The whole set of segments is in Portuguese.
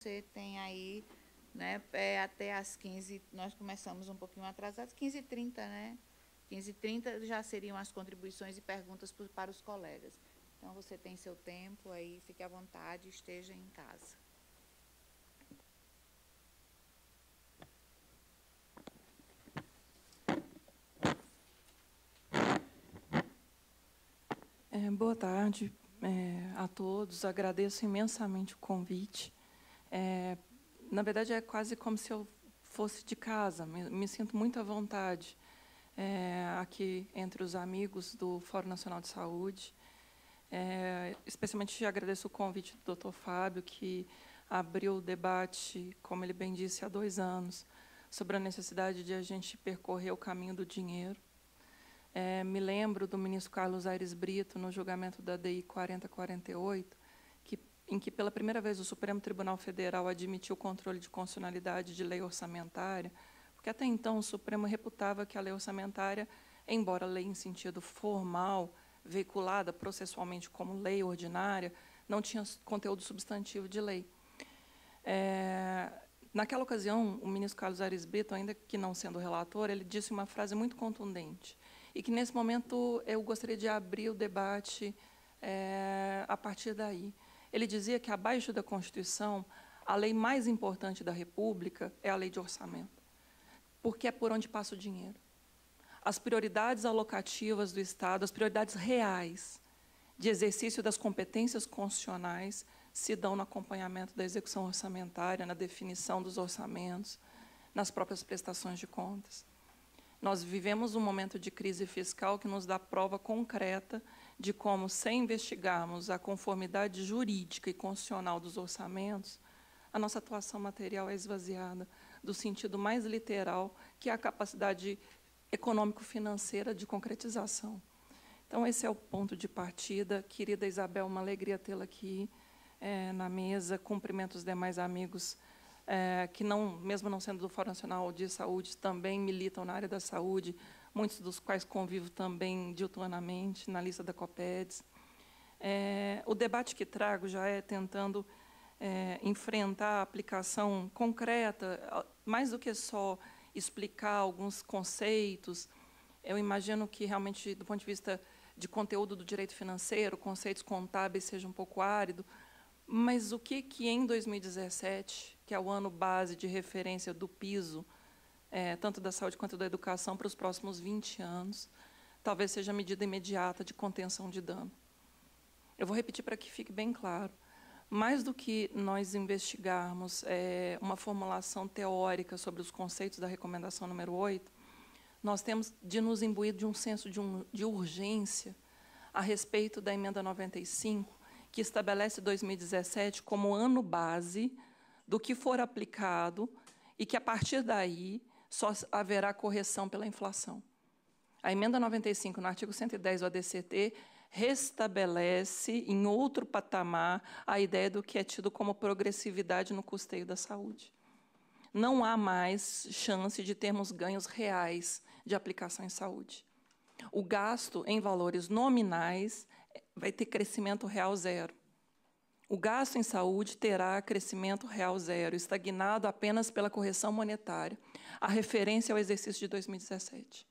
Você tem aí, né, é, até as 15, nós começamos um pouquinho atrasados, 15h30, né? 15h30 já seriam as contribuições e perguntas para os colegas. Então, você tem seu tempo aí, fique à vontade, esteja em casa. É, boa tarde é, a todos. Agradeço imensamente o convite. É, na verdade, é quase como se eu fosse de casa. Me, me sinto muito à vontade é, aqui entre os amigos do Fórum Nacional de Saúde. É, especialmente agradeço o convite do Dr. Fábio, que abriu o debate, como ele bem disse, há dois anos, sobre a necessidade de a gente percorrer o caminho do dinheiro. É, me lembro do ministro Carlos Aires Brito, no julgamento da DI 4048, que, em que, pela primeira vez, o Supremo Tribunal Federal admitiu o controle de constitucionalidade de lei orçamentária, porque até então o Supremo reputava que a lei orçamentária, embora lei em sentido formal, veiculada processualmente como lei ordinária, não tinha conteúdo substantivo de lei. É, naquela ocasião, o ministro Carlos Aires Brito, ainda que não sendo relator, ele disse uma frase muito contundente, e que, nesse momento, eu gostaria de abrir o debate é, a partir daí. Ele dizia que, abaixo da Constituição, a lei mais importante da República é a lei de orçamento, porque é por onde passa o dinheiro as prioridades alocativas do Estado, as prioridades reais de exercício das competências constitucionais se dão no acompanhamento da execução orçamentária, na definição dos orçamentos, nas próprias prestações de contas. Nós vivemos um momento de crise fiscal que nos dá prova concreta de como, sem investigarmos a conformidade jurídica e constitucional dos orçamentos, a nossa atuação material é esvaziada do sentido mais literal, que é a capacidade econômico-financeira de concretização. Então, esse é o ponto de partida. Querida Isabel, uma alegria tê-la aqui é, na mesa. Cumprimento os demais amigos é, que, não, mesmo não sendo do Fórum Nacional de Saúde, também militam na área da saúde, muitos dos quais convivo também diuturnamente na lista da COPEDS. É, o debate que trago já é tentando é, enfrentar a aplicação concreta, mais do que só explicar alguns conceitos. Eu imagino que realmente, do ponto de vista de conteúdo do direito financeiro, conceitos contábeis seja um pouco árido, mas o que que em 2017, que é o ano base de referência do piso, é, tanto da saúde quanto da educação, para os próximos 20 anos, talvez seja a medida imediata de contenção de dano. Eu vou repetir para que fique bem claro mais do que nós investigarmos é, uma formulação teórica sobre os conceitos da recomendação número 8, nós temos de nos imbuir de um senso de, um, de urgência a respeito da emenda 95, que estabelece 2017 como ano base do que for aplicado e que, a partir daí, só haverá correção pela inflação. A emenda 95, no artigo 110 do ADCT, restabelece em outro patamar a ideia do que é tido como progressividade no custeio da saúde. Não há mais chance de termos ganhos reais de aplicação em saúde. O gasto em valores nominais vai ter crescimento real zero. O gasto em saúde terá crescimento real zero, estagnado apenas pela correção monetária. A referência ao exercício de 2017.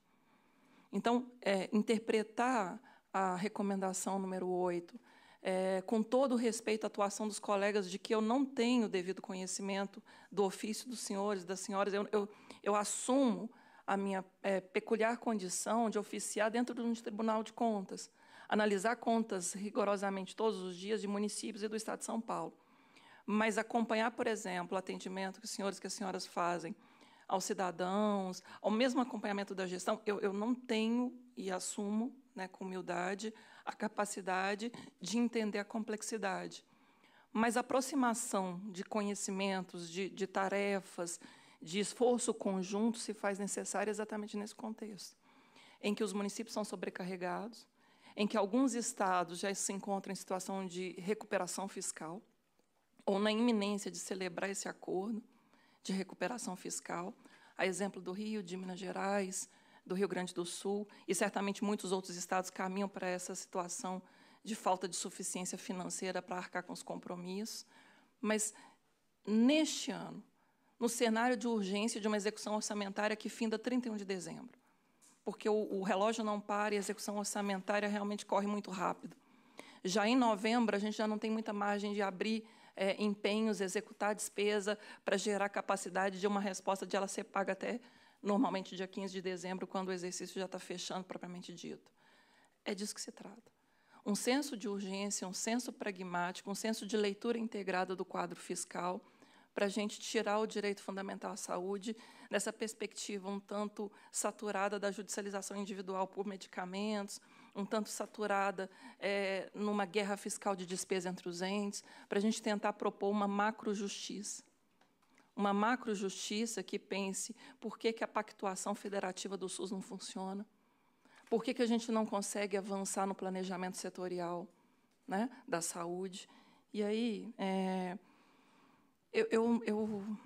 Então, é, interpretar a recomendação número 8, é, com todo o respeito à atuação dos colegas, de que eu não tenho devido conhecimento do ofício dos senhores, das senhoras, eu, eu, eu assumo a minha é, peculiar condição de oficiar dentro de um tribunal de contas, analisar contas rigorosamente todos os dias de municípios e do Estado de São Paulo. Mas acompanhar, por exemplo, o atendimento que os senhores e as senhoras fazem aos cidadãos, ao mesmo acompanhamento da gestão, eu, eu não tenho e assumo né, com humildade, a capacidade de entender a complexidade. Mas a aproximação de conhecimentos, de, de tarefas, de esforço conjunto se faz necessária exatamente nesse contexto, em que os municípios são sobrecarregados, em que alguns estados já se encontram em situação de recuperação fiscal, ou na iminência de celebrar esse acordo de recuperação fiscal, a exemplo do Rio, de Minas Gerais, do Rio Grande do Sul, e certamente muitos outros estados caminham para essa situação de falta de suficiência financeira para arcar com os compromissos. Mas neste ano, no cenário de urgência de uma execução orçamentária que finda 31 de dezembro. Porque o, o relógio não para e a execução orçamentária realmente corre muito rápido. Já em novembro, a gente já não tem muita margem de abrir é, empenhos, executar despesa para gerar capacidade de uma resposta de ela ser paga até normalmente dia 15 de dezembro, quando o exercício já está fechando propriamente dito. É disso que se trata. Um senso de urgência, um senso pragmático, um senso de leitura integrada do quadro fiscal para a gente tirar o direito fundamental à saúde dessa perspectiva um tanto saturada da judicialização individual por medicamentos, um tanto saturada é, numa guerra fiscal de despesa entre os entes, para a gente tentar propor uma macro-justiça. Uma macro-justiça que pense por que, que a pactuação federativa do SUS não funciona, por que, que a gente não consegue avançar no planejamento setorial né, da saúde. E aí, é, eu, eu, eu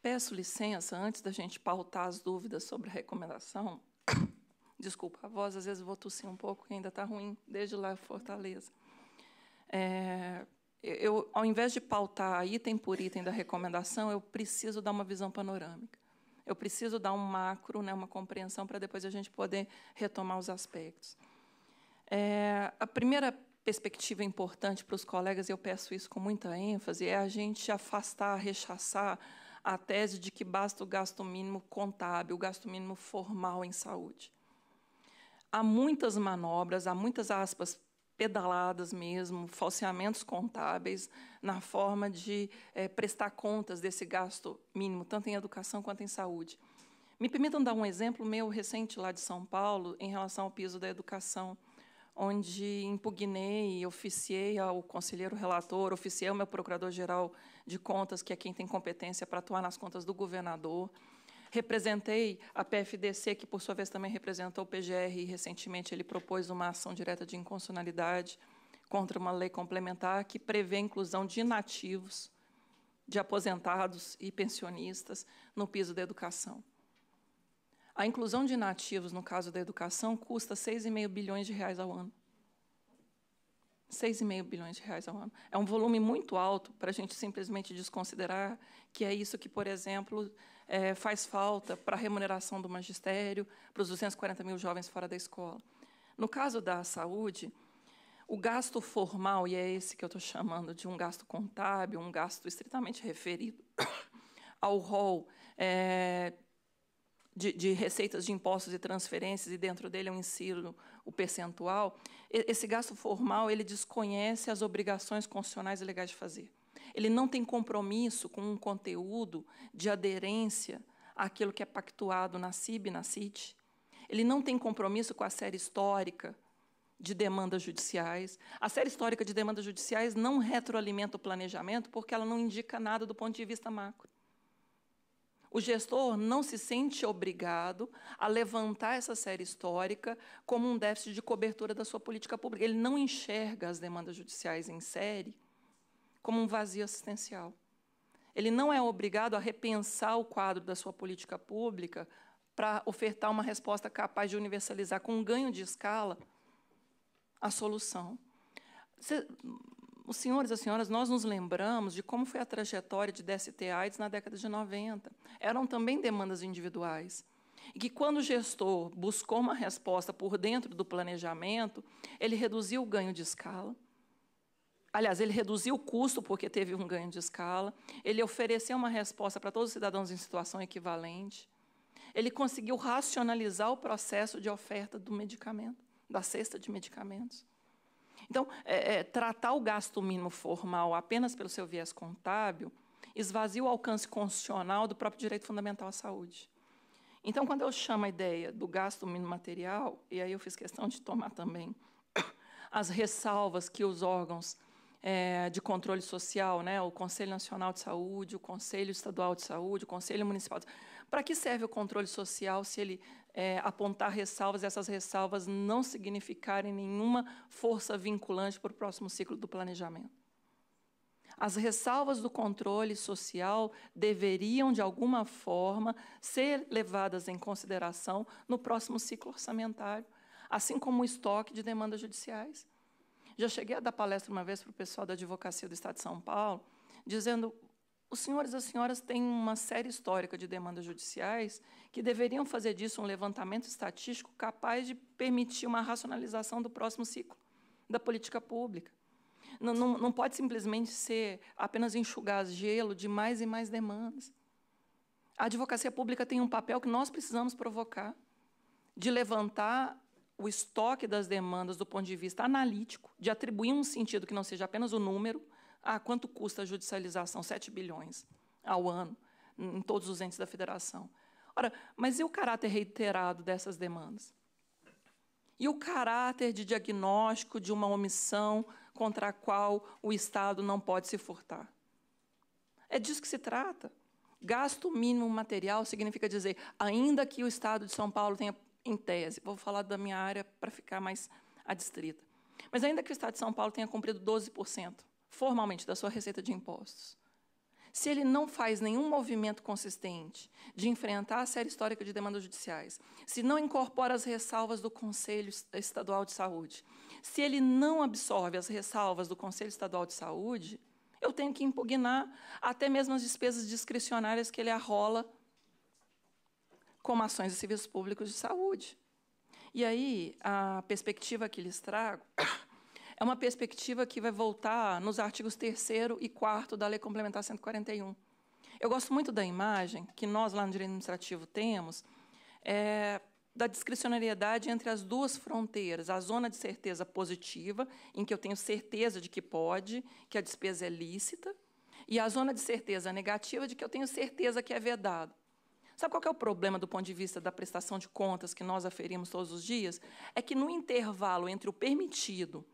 peço licença, antes da gente pautar as dúvidas sobre a recomendação. Desculpa, a voz às vezes vou tossir um pouco, que ainda está ruim, desde lá Fortaleza. É, eu, ao invés de pautar item por item da recomendação, eu preciso dar uma visão panorâmica. Eu preciso dar um macro, né, uma compreensão, para depois a gente poder retomar os aspectos. É, a primeira perspectiva importante para os colegas, e eu peço isso com muita ênfase, é a gente afastar, rechaçar a tese de que basta o gasto mínimo contábil, o gasto mínimo formal em saúde. Há muitas manobras, há muitas aspas pedaladas mesmo, falseamentos contábeis na forma de é, prestar contas desse gasto mínimo, tanto em educação quanto em saúde. Me permitam dar um exemplo meu recente lá de São Paulo em relação ao piso da educação onde impugnei, oficiei ao conselheiro relator, oficiei ao meu procurador-geral de contas, que é quem tem competência para atuar nas contas do governador. Representei a PFDC, que por sua vez também representou o PGR, e recentemente ele propôs uma ação direta de inconstitucionalidade contra uma lei complementar que prevê a inclusão de inativos, de aposentados e pensionistas no piso da educação. A inclusão de nativos, no caso da educação, custa 6,5 bilhões de reais ao ano. 6,5 bilhões de reais ao ano. É um volume muito alto para a gente simplesmente desconsiderar que é isso que, por exemplo, é, faz falta para a remuneração do magistério, para os 240 mil jovens fora da escola. No caso da saúde, o gasto formal, e é esse que eu estou chamando de um gasto contábil, um gasto estritamente referido ao rol é, de, de, receitas de impostos e transferências, e dentro dele eu insiro o percentual, esse gasto formal ele desconhece as obrigações constitucionais e legais de fazer. Ele não tem compromisso com um conteúdo de aderência àquilo que é pactuado na CIB na CIT. Ele não tem compromisso com a série histórica de demandas judiciais. A série histórica de demandas judiciais não retroalimenta o planejamento porque ela não indica nada do ponto de vista macro. O gestor não se sente obrigado a levantar essa série histórica como um déficit de cobertura da sua política pública. Ele não enxerga as demandas judiciais em série como um vazio assistencial. Ele não é obrigado a repensar o quadro da sua política pública para ofertar uma resposta capaz de universalizar com um ganho de escala a solução os senhores e as senhoras, nós nos lembramos de como foi a trajetória de DST-AIDS na década de 90. Eram também demandas individuais. E que, quando o gestor buscou uma resposta por dentro do planejamento, ele reduziu o ganho de escala. Aliás, ele reduziu o custo porque teve um ganho de escala. Ele ofereceu uma resposta para todos os cidadãos em situação equivalente. Ele conseguiu racionalizar o processo de oferta do medicamento, da cesta de medicamentos. Então, é, é, tratar o gasto mínimo formal apenas pelo seu viés contábil esvazia o alcance constitucional do próprio direito fundamental à saúde. Então, quando eu chamo a ideia do gasto mínimo material, e aí eu fiz questão de tomar também as ressalvas que os órgãos é, de controle social, né, o Conselho Nacional de Saúde, o Conselho Estadual de Saúde, o Conselho Municipal. De... Para que serve o controle social se ele é, apontar ressalvas e essas ressalvas não significarem nenhuma força vinculante para o próximo ciclo do planejamento? As ressalvas do controle social deveriam, de alguma forma, ser levadas em consideração no próximo ciclo orçamentário, assim como o estoque de demandas judiciais. Já cheguei a dar palestra uma vez para o pessoal da advocacia do Estado de São Paulo, dizendo os senhores e as senhoras têm uma série histórica de demandas judiciais que deveriam fazer disso um levantamento estatístico capaz de permitir uma racionalização do próximo ciclo da política pública. Não, não, não pode simplesmente ser apenas enxugar gelo de mais e mais demandas. A advocacia pública tem um papel que nós precisamos provocar, de levantar o estoque das demandas do ponto de vista analítico, de atribuir um sentido que não seja apenas o número, ah, quanto custa a judicialização? 7 bilhões ao ano, em todos os entes da federação. Ora, mas e o caráter reiterado dessas demandas? E o caráter de diagnóstico de uma omissão contra a qual o Estado não pode se furtar? É disso que se trata. Gasto mínimo material significa dizer, ainda que o Estado de São Paulo tenha, em tese, vou falar da minha área para ficar mais adstrita, mas ainda que o Estado de São Paulo tenha cumprido 12% formalmente da sua receita de impostos, se ele não faz nenhum movimento consistente de enfrentar a série histórica de demandas judiciais, se não incorpora as ressalvas do Conselho Estadual de Saúde, se ele não absorve as ressalvas do Conselho Estadual de Saúde, eu tenho que impugnar até mesmo as despesas discricionárias que ele arrola como ações de serviços públicos de saúde. E aí, a perspectiva que lhes trago é uma perspectiva que vai voltar nos artigos 3 e 4 da Lei Complementar 141. Eu gosto muito da imagem que nós, lá no direito administrativo, temos é, da discricionariedade entre as duas fronteiras, a zona de certeza positiva, em que eu tenho certeza de que pode, que a despesa é lícita, e a zona de certeza negativa, de que eu tenho certeza que é vedado. Sabe qual é o problema do ponto de vista da prestação de contas que nós aferimos todos os dias? É que no intervalo entre o permitido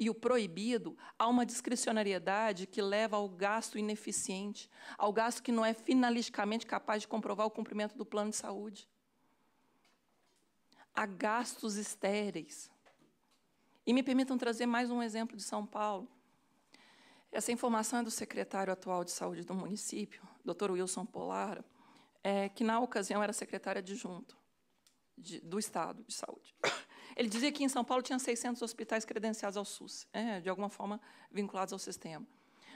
e o proibido, há uma discricionariedade que leva ao gasto ineficiente, ao gasto que não é finalisticamente capaz de comprovar o cumprimento do plano de saúde. Há gastos estéreis. E me permitam trazer mais um exemplo de São Paulo. Essa informação é do secretário atual de saúde do município, Dr. Wilson Polara, é, que na ocasião era secretário adjunto de, do Estado de Saúde. Ele dizia que em São Paulo tinha 600 hospitais credenciados ao SUS, é, de alguma forma vinculados ao sistema,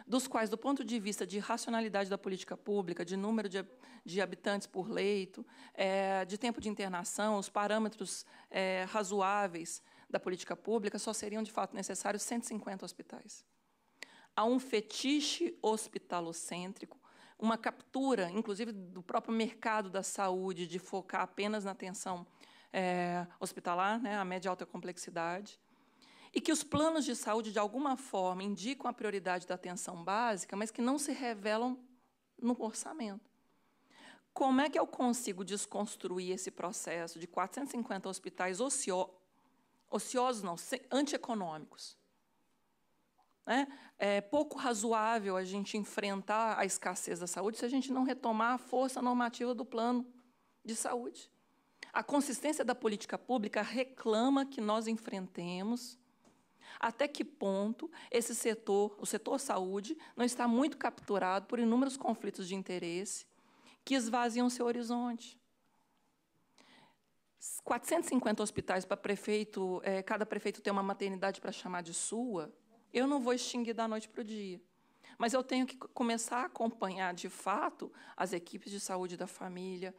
dos quais, do ponto de vista de racionalidade da política pública, de número de, de habitantes por leito, é, de tempo de internação, os parâmetros é, razoáveis da política pública, só seriam, de fato, necessários 150 hospitais. Há um fetiche hospitalocêntrico uma captura, inclusive, do próprio mercado da saúde, de focar apenas na atenção é, hospitalar, né, a média e alta complexidade, e que os planos de saúde, de alguma forma, indicam a prioridade da atenção básica, mas que não se revelam no orçamento. Como é que eu consigo desconstruir esse processo de 450 hospitais ocio ociosos, não, antieconômicos? É, é pouco razoável a gente enfrentar a escassez da saúde se a gente não retomar a força normativa do plano de saúde. A consistência da política pública reclama que nós enfrentemos até que ponto esse setor, o setor saúde, não está muito capturado por inúmeros conflitos de interesse que esvaziam seu horizonte. 450 hospitais para prefeito, é, cada prefeito tem uma maternidade para chamar de sua, eu não vou extinguir da noite para o dia. Mas eu tenho que começar a acompanhar, de fato, as equipes de saúde da família,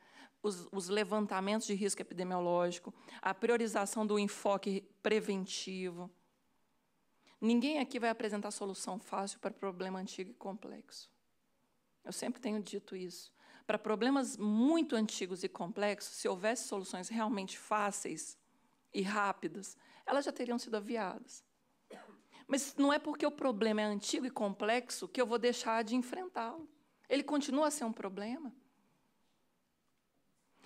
os, os, levantamentos de risco epidemiológico, a priorização do enfoque preventivo. Ninguém aqui vai apresentar solução fácil para problema antigo e complexo. Eu sempre tenho dito isso. Para problemas muito antigos e complexos, se houvesse soluções realmente fáceis e rápidas, elas já teriam sido aviadas. Mas não é porque o problema é antigo e complexo que eu vou deixar de enfrentá-lo. Ele continua a ser um problema.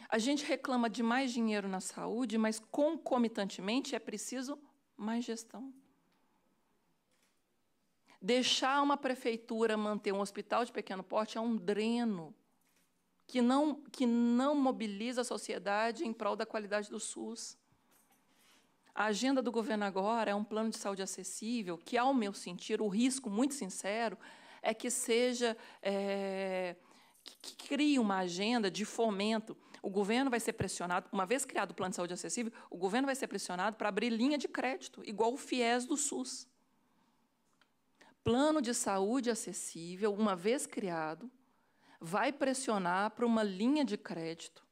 A gente reclama de mais dinheiro na saúde, mas concomitantemente é preciso mais gestão. Deixar uma prefeitura manter um hospital de pequeno porte é um dreno que não, que não mobiliza a sociedade em prol da qualidade do SUS. A agenda do governo agora é um plano de saúde acessível, que, ao meu sentir, o risco, muito sincero, é que seja. É, que, que crie uma agenda de fomento. O governo vai ser pressionado, uma vez criado o plano de saúde acessível, o governo vai ser pressionado para abrir linha de crédito, igual o FIES do SUS. Plano de saúde acessível, uma vez criado, vai pressionar para uma linha de crédito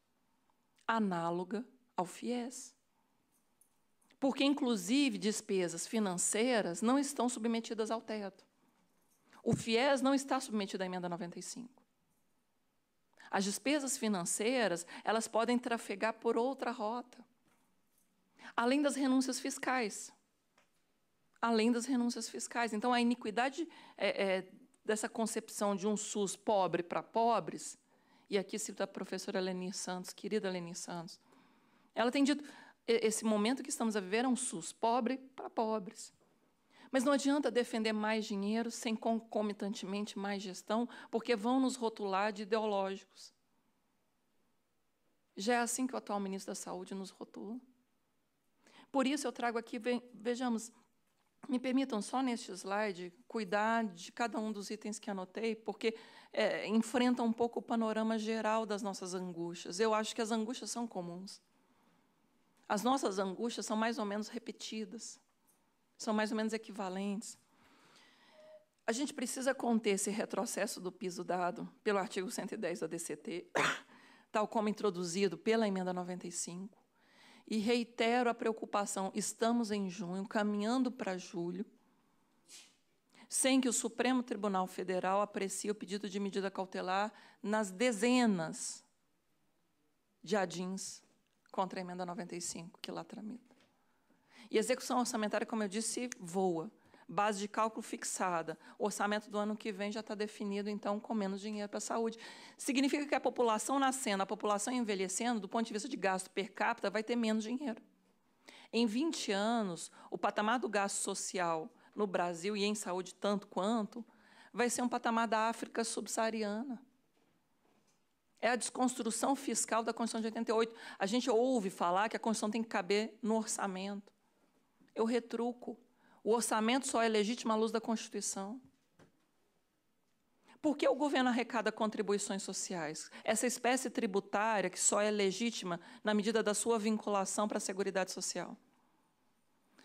análoga ao FIES. Porque, inclusive, despesas financeiras não estão submetidas ao teto. O FIES não está submetido à emenda 95. As despesas financeiras, elas podem trafegar por outra rota. Além das renúncias fiscais. Além das renúncias fiscais. Então, a iniquidade é, é, dessa concepção de um SUS pobre para pobres, e aqui cito a professora Leni Santos, querida Leni Santos, ela tem dito, esse momento que estamos a viver é um SUS pobre para pobres. Mas não adianta defender mais dinheiro sem concomitantemente mais gestão, porque vão nos rotular de ideológicos. Já é assim que o atual ministro da Saúde nos rotula. Por isso eu trago aqui, vejamos, me permitam só neste slide cuidar de cada um dos itens que anotei, porque é, enfrenta um pouco o panorama geral das nossas angústias. Eu acho que as angústias são comuns. As nossas angústias são mais ou menos repetidas, são mais ou menos equivalentes. A gente precisa conter esse retrocesso do piso dado pelo artigo 110 da DCT, tal como introduzido pela emenda 95. E reitero a preocupação: estamos em junho, caminhando para julho, sem que o Supremo Tribunal Federal aprecie o pedido de medida cautelar nas dezenas de adins contra a emenda 95 que lá tramita. E execução orçamentária, como eu disse, voa base de cálculo fixada. O orçamento do ano que vem já está definido, então, com menos dinheiro para a saúde. Significa que a população nascendo, a população envelhecendo, do ponto de vista de gasto per capita, vai ter menos dinheiro. Em 20 anos, o patamar do gasto social no Brasil e em saúde tanto quanto vai ser um patamar da África subsaariana. É a desconstrução fiscal da Constituição de 88. A gente ouve falar que a Constituição tem que caber no orçamento. Eu retruco. O orçamento só é legítimo à luz da Constituição. Por que o governo arrecada contribuições sociais? Essa espécie tributária que só é legítima na medida da sua vinculação para a Seguridade Social.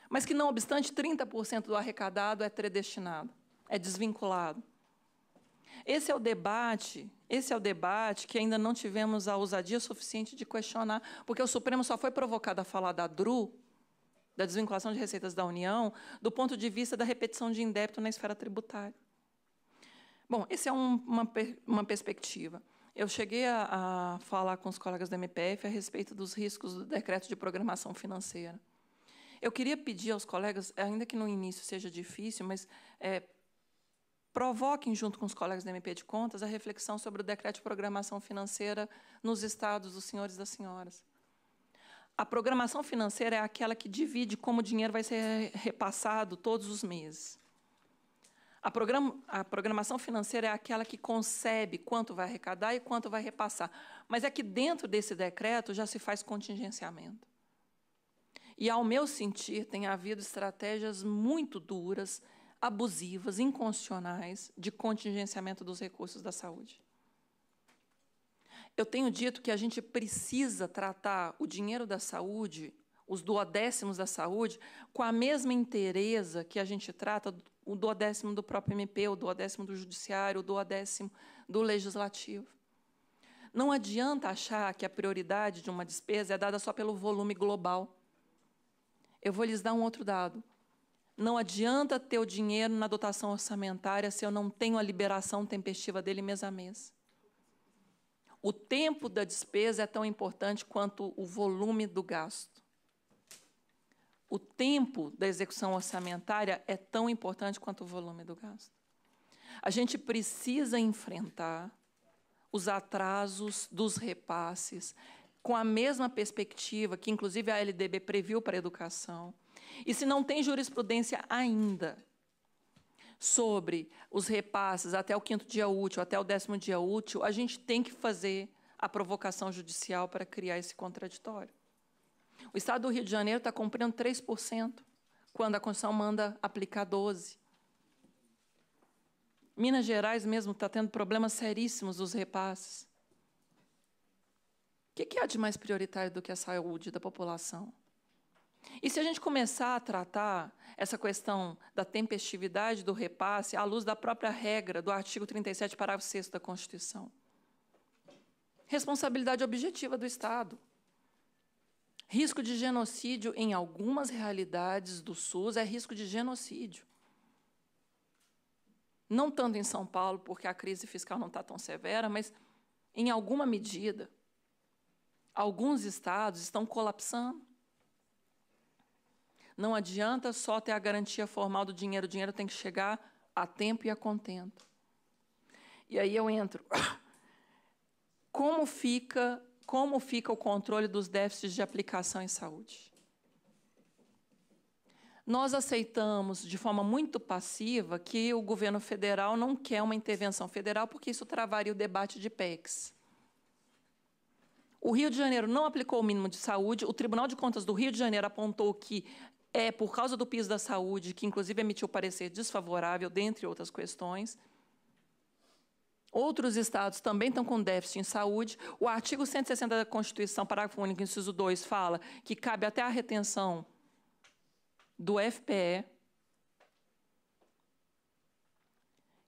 Mas que, não obstante, 30% do arrecadado é predestinado, é desvinculado. Esse é o debate, esse é o debate que ainda não tivemos a ousadia suficiente de questionar, porque o Supremo só foi provocado a falar da DRU da desvinculação de receitas da União, do ponto de vista da repetição de indébito na esfera tributária. Bom, essa é um, uma, uma perspectiva. Eu cheguei a, a, falar com os colegas da MPF a respeito dos riscos do decreto de programação financeira. Eu queria pedir aos colegas, ainda que no início seja difícil, mas é, provoquem, junto com os colegas da MP de Contas, a reflexão sobre o decreto de programação financeira nos estados dos senhores e das senhoras. A programação financeira é aquela que divide como o dinheiro vai ser repassado todos os meses. A, programa, a, programação financeira é aquela que concebe quanto vai arrecadar e quanto vai repassar. Mas é que dentro desse decreto já se faz contingenciamento. E, ao meu sentir, tem havido estratégias muito duras, abusivas, inconstitucionais de contingenciamento dos recursos da saúde. Eu tenho dito que a gente precisa tratar o dinheiro da saúde, os duodécimos da saúde, com a mesma inteireza que a gente trata o duodécimo do próprio MP, o duodécimo do judiciário, o duodécimo do legislativo. Não adianta achar que a prioridade de uma despesa é dada só pelo volume global. Eu vou lhes dar um outro dado. Não adianta ter o dinheiro na dotação orçamentária se eu não tenho a liberação tempestiva dele mês a mês. O tempo da despesa é tão importante quanto o volume do gasto. O tempo da execução orçamentária é tão importante quanto o volume do gasto. A gente precisa enfrentar os atrasos dos repasses com a mesma perspectiva que, inclusive, a LDB previu para a educação. E se não tem jurisprudência ainda sobre os repasses até o quinto dia útil, até o décimo dia útil, a gente tem que fazer a provocação judicial para criar esse contraditório. O Estado do Rio de Janeiro está cumprindo 3%, quando a Constituição manda aplicar 12%. Minas Gerais mesmo está tendo problemas seríssimos dos repasses. O que há de mais prioritário do que a saúde da população? E se a gente começar a tratar essa questão da tempestividade do repasse à luz da própria regra do artigo 37, parágrafo 6 da Constituição? responsabilidade objetiva do Estado. Risco de genocídio em algumas realidades do SUS é risco de genocídio. Não tanto em São Paulo, porque a crise fiscal não está tão severa, mas, em alguma medida, alguns estados estão colapsando. Não adianta só ter a garantia formal do dinheiro, o dinheiro tem que chegar a tempo e a contento. E aí eu entro. Como fica, como fica o controle dos déficits de aplicação em saúde? Nós aceitamos de forma muito passiva que o governo federal não quer uma intervenção federal porque isso travaria o debate de PECs. O Rio de Janeiro não aplicou o mínimo de saúde. O Tribunal de Contas do Rio de Janeiro apontou que é por causa do piso da saúde, que inclusive emitiu parecer desfavorável, dentre outras questões. Outros estados também estão com déficit em saúde. O artigo 160 da Constituição, parágrafo único, inciso 2, fala que cabe até a retenção do FPE,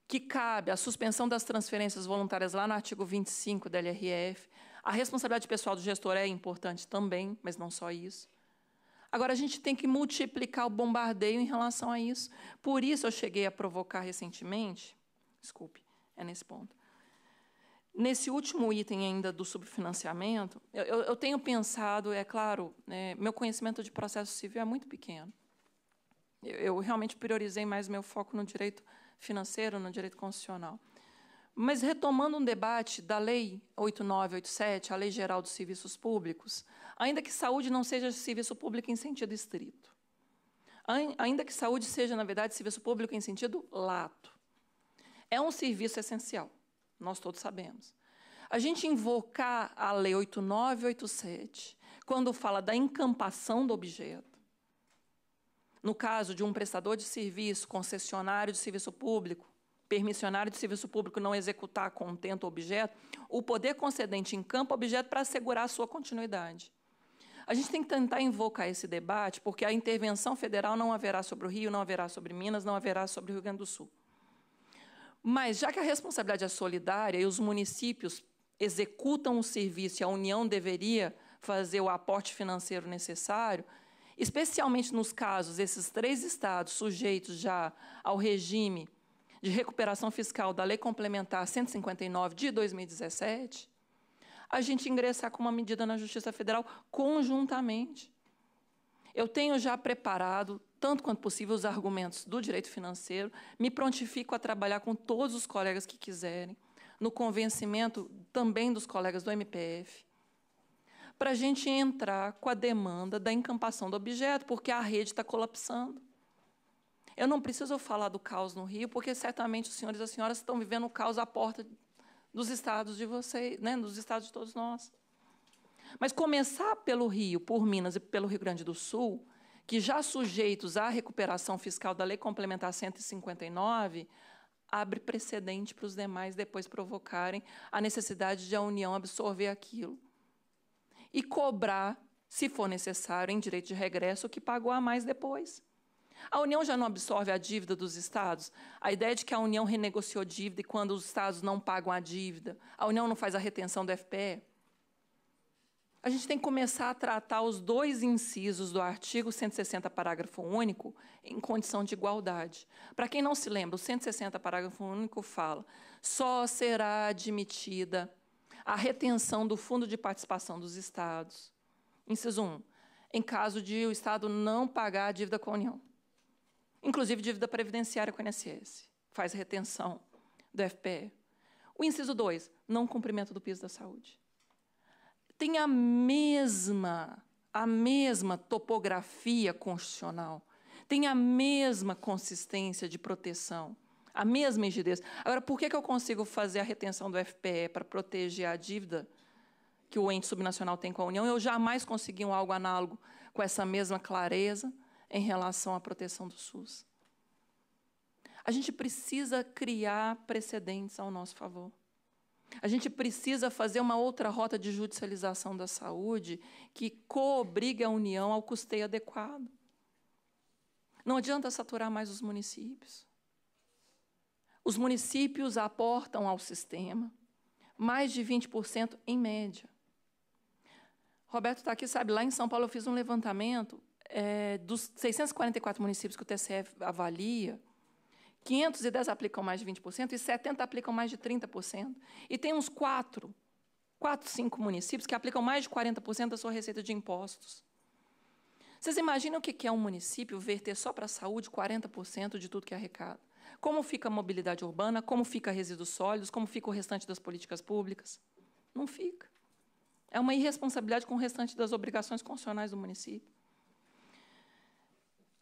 que cabe a suspensão das transferências voluntárias lá no artigo 25 da LRF. A responsabilidade pessoal do gestor é importante também, mas não só isso. Agora, a gente tem que multiplicar o bombardeio em relação a isso. Por isso, eu cheguei a provocar recentemente, desculpe, é nesse ponto. Nesse último item ainda do subfinanciamento, eu, eu tenho pensado, é claro, né, meu conhecimento de processo civil é muito pequeno. Eu, eu realmente priorizei mais meu foco no direito financeiro, no direito constitucional. Mas retomando um debate da Lei 8987, a Lei Geral dos Serviços Públicos, ainda que saúde não seja serviço público em sentido estrito, ainda que saúde seja, na verdade, serviço público em sentido lato, é um serviço essencial, nós todos sabemos. A gente invocar a Lei 8987, quando fala da encampação do objeto, no caso de um prestador de serviço, concessionário de serviço público, permissionário de serviço público não executar contento objeto, o poder concedente encampa objeto para assegurar a sua continuidade. A gente tem que tentar invocar esse debate, porque a intervenção federal não haverá sobre o Rio, não haverá sobre Minas, não haverá sobre o Rio Grande do Sul. Mas, já que a responsabilidade é solidária e os municípios executam o serviço e a União deveria fazer o aporte financeiro necessário, especialmente nos casos, esses três estados sujeitos já ao regime de recuperação fiscal da Lei Complementar 159 de 2017, a gente ingressar com uma medida na Justiça Federal conjuntamente. Eu tenho já preparado, tanto quanto possível, os argumentos do direito financeiro, me prontifico a trabalhar com todos os colegas que quiserem, no convencimento também dos colegas do MPF, para a gente entrar com a demanda da encampação do objeto, porque a rede está colapsando. Eu não preciso falar do caos no Rio, porque certamente os senhores e as senhoras estão vivendo o caos à porta dos estados de vocês, né, dos estados de todos nós. Mas começar pelo Rio, por Minas e pelo Rio Grande do Sul, que já sujeitos à recuperação fiscal da Lei Complementar 159, abre precedente para os demais depois provocarem a necessidade de a União absorver aquilo e cobrar, se for necessário, em direito de regresso, o que pagou a mais depois. A União já não absorve a dívida dos Estados? A ideia de que a União renegociou dívida e quando os Estados não pagam a dívida, a União não faz a retenção do FPE? A gente tem que começar a tratar os dois incisos do artigo 160, parágrafo único, em condição de igualdade. Para quem não se lembra, o 160, parágrafo único fala: só será admitida a retenção do fundo de participação dos Estados. Inciso 1. Em caso de o Estado não pagar a dívida com a União inclusive dívida previdenciária com o INSS, faz retenção do FPE. O inciso 2, não cumprimento do piso da saúde. Tem a mesma, a mesma topografia constitucional, tem a mesma consistência de proteção, a mesma rigidez. Agora, por que, que eu consigo fazer a retenção do FPE para proteger a dívida que o ente subnacional tem com a União? Eu jamais consegui um algo análogo com essa mesma clareza em relação à proteção do SUS. A gente precisa criar precedentes ao nosso favor. A gente precisa fazer uma outra rota de judicialização da saúde que coobrigue a União ao custeio adequado. Não adianta saturar mais os municípios. Os municípios aportam ao sistema, mais de 20% em média. Roberto está aqui, sabe, lá em São Paulo eu fiz um levantamento é, dos 644 municípios que o TCE avalia, 510 aplicam mais de 20% e 70 aplicam mais de 30%. E tem uns quatro, quatro, cinco municípios que aplicam mais de 40% da sua receita de impostos. Vocês imaginam o que é um município verter só para a saúde 40% de tudo que arrecada? Como fica a mobilidade urbana, como fica resíduos sólidos, como fica o restante das políticas públicas? Não fica. É uma irresponsabilidade com o restante das obrigações constitucionais do município.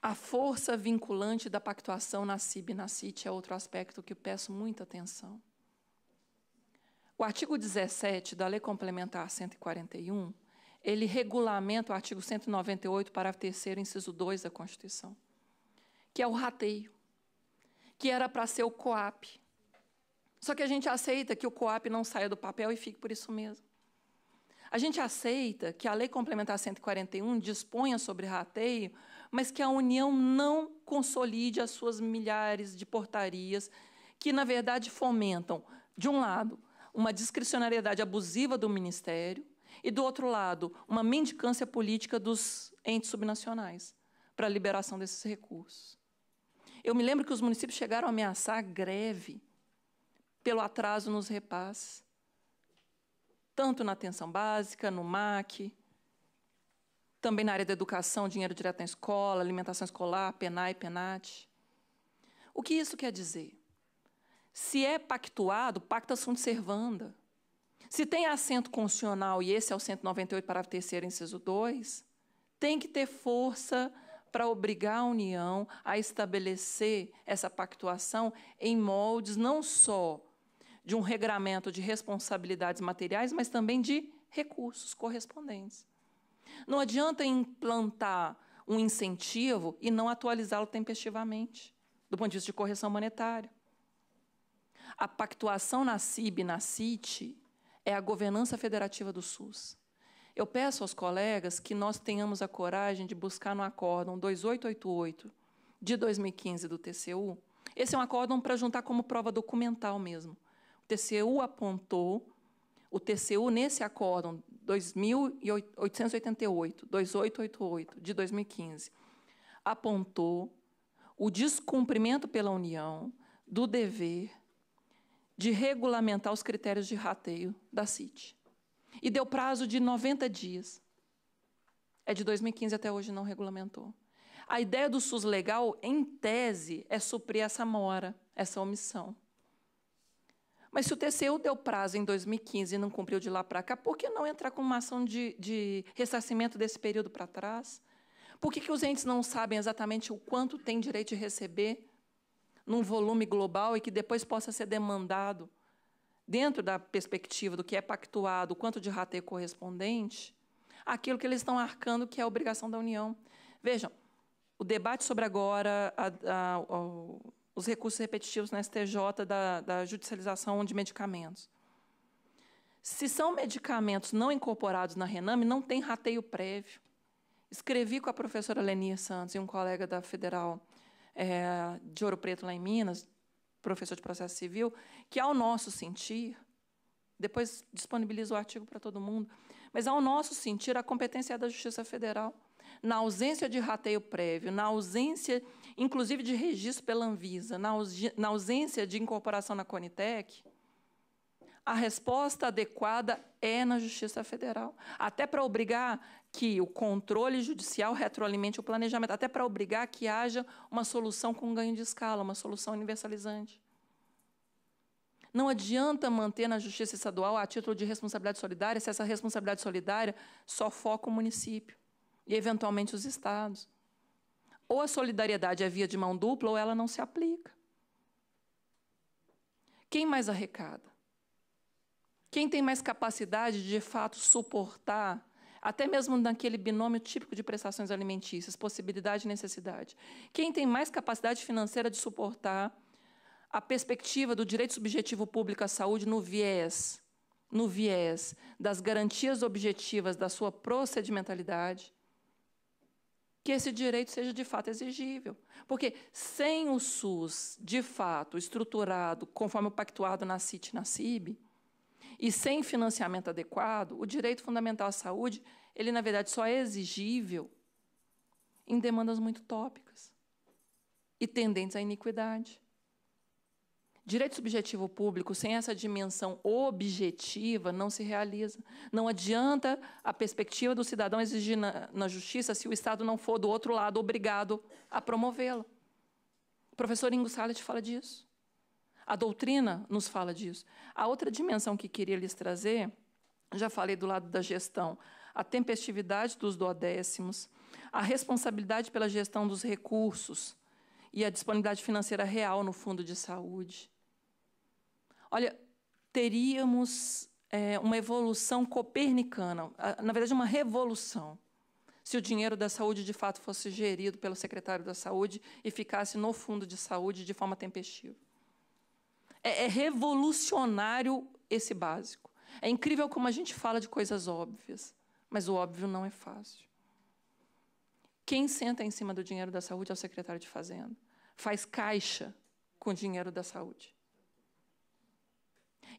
A força vinculante da pactuação na CIB e na CIT é outro aspecto que peço muita atenção. O artigo 17 da Lei Complementar 141, ele regulamenta o artigo 198, parágrafo 3 inciso 2 da Constituição, que é o rateio, que era para ser o COAP. Só que a gente aceita que o COAP não saia do papel e fique por isso mesmo. A gente aceita que a Lei Complementar 141 disponha sobre rateio, mas que a União não consolide as suas milhares de portarias que, na verdade, fomentam, de um lado, uma discricionariedade abusiva do Ministério e, do outro lado, uma mendicância política dos entes subnacionais para a liberação desses recursos. Eu me lembro que os municípios chegaram a ameaçar greve pelo atraso nos repasses tanto na atenção básica, no MAC, também na área da educação, dinheiro direto na escola, alimentação escolar, PENAI, PENAT. O que isso quer dizer? Se é pactuado, pacta sunt servanda. Se tem assento constitucional, e esse é o 198, parágrafo 3 inciso 2, tem que ter força para obrigar a União a estabelecer essa pactuação em moldes não só de um regramento de responsabilidades materiais, mas também de recursos correspondentes. Não adianta implantar um incentivo e não atualizá-lo tempestivamente, do ponto de vista de correção monetária. A pactuação na CIB na CIT é a governança federativa do SUS. Eu peço aos colegas que nós tenhamos a coragem de buscar no acórdão 2888 de 2015 do TCU. Esse é um acórdão para juntar como prova documental mesmo. O TCU apontou, o TCU, nesse acórdão 2888, 2888 de 2015, apontou o descumprimento pela União do dever de regulamentar os critérios de rateio da CIT. E deu prazo de 90 dias. É de 2015 até hoje não regulamentou. A ideia do SUS legal, em tese, é suprir essa mora, essa omissão. Mas se o TCU deu prazo em 2015 e não cumpriu de lá para cá, por que não entrar com uma ação de, de ressarcimento desse período para trás? Por que, que os entes não sabem exatamente o quanto tem direito de receber num volume global e que depois possa ser demandado dentro da perspectiva do que é pactuado, quanto de rateio correspondente, aquilo que eles estão arcando que é a obrigação da União. Vejam, o debate sobre agora a, a, a, os recursos repetitivos na STJ da, da judicialização de medicamentos. Se são medicamentos não incorporados na Rename, não tem rateio prévio. Escrevi com a professora Lenia Santos e um colega da Federal é, de Ouro Preto, lá em Minas, professor de processo civil, que, ao nosso sentir, depois disponibilizo o artigo para todo mundo, mas, ao nosso sentir, a competência é da Justiça Federal na ausência de rateio prévio, na ausência, inclusive, de registro pela Anvisa, na, ausência de incorporação na Conitec, a resposta adequada é na Justiça Federal. Até para obrigar que o controle judicial retroalimente o planejamento, até para obrigar que haja uma solução com ganho de escala, uma solução universalizante. Não adianta manter na Justiça Estadual a título de responsabilidade solidária se essa responsabilidade solidária só foca o município e, eventualmente, os estados. Ou a solidariedade é via de mão dupla, ou ela não se aplica. Quem mais arrecada? Quem tem mais capacidade de, de fato, suportar, até mesmo naquele binômio típico de prestações alimentícias, possibilidade e necessidade? Quem tem mais capacidade financeira de suportar a perspectiva do direito subjetivo público à saúde no viés, no viés das garantias objetivas da sua procedimentalidade, que esse direito seja de fato exigível. Porque sem o SUS, de fato, estruturado, conforme o pactuado na CIT e na CIB, E sem financiamento adequado, o direito fundamental à saúde, ele na verdade só é exigível em demandas muito tópicas e tendentes à iniquidade. Direito subjetivo público sem essa dimensão objetiva não se realiza. Não adianta a perspectiva do cidadão exigir na, na justiça se o Estado não for, do outro lado, obrigado a promovê-la. O professor Ingo Salles fala disso. A doutrina nos fala disso. A outra dimensão que queria lhes trazer, já falei do lado da gestão, a tempestividade dos duodécimos, a responsabilidade pela gestão dos recursos e a disponibilidade financeira real no fundo de saúde. Olha, teríamos é, uma evolução copernicana, na verdade, uma revolução, se o dinheiro da saúde de fato fosse gerido pelo secretário da saúde e ficasse no fundo de saúde de forma tempestiva. É, é revolucionário esse básico. É incrível como a gente fala de coisas óbvias, mas o óbvio não é fácil. Quem senta em cima do dinheiro da saúde é o secretário de Fazenda. Faz caixa com o dinheiro da saúde.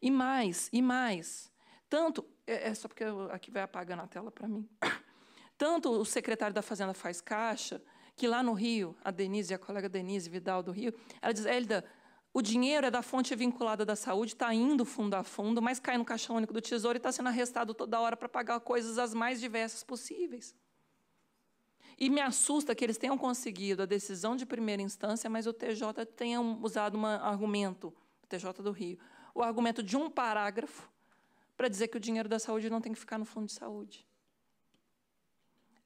E mais, e mais. Tanto, é, é só porque eu, aqui vai apagando a tela para mim. Tanto o secretário da Fazenda faz caixa, que lá no Rio, a Denise, a colega Denise Vidal do Rio, ela diz, Elida, o dinheiro é da fonte vinculada da saúde, está indo fundo a fundo, mas cai no caixão único do tesouro e está sendo arrestado toda hora para pagar coisas as mais diversas possíveis. E me assusta que eles tenham conseguido a decisão de primeira instância, mas o TJ tenha usado um argumento, o TJ do Rio, o argumento de um parágrafo para dizer que o dinheiro da saúde não tem que ficar no fundo de saúde.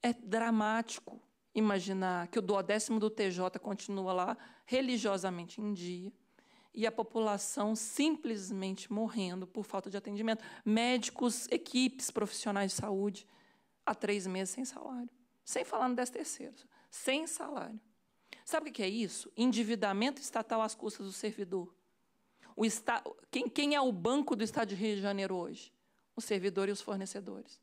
É dramático imaginar que o duodécimo do TJ continua lá religiosamente em dia e a população simplesmente morrendo por falta de atendimento. Médicos, equipes profissionais de saúde, há três meses sem salário. Sem falar no 10 terceiro, sem salário. Sabe o que é isso? Endividamento estatal às custas do servidor. O esta... quem, quem é o banco do Estado de Rio de Janeiro hoje? O servidor e os fornecedores.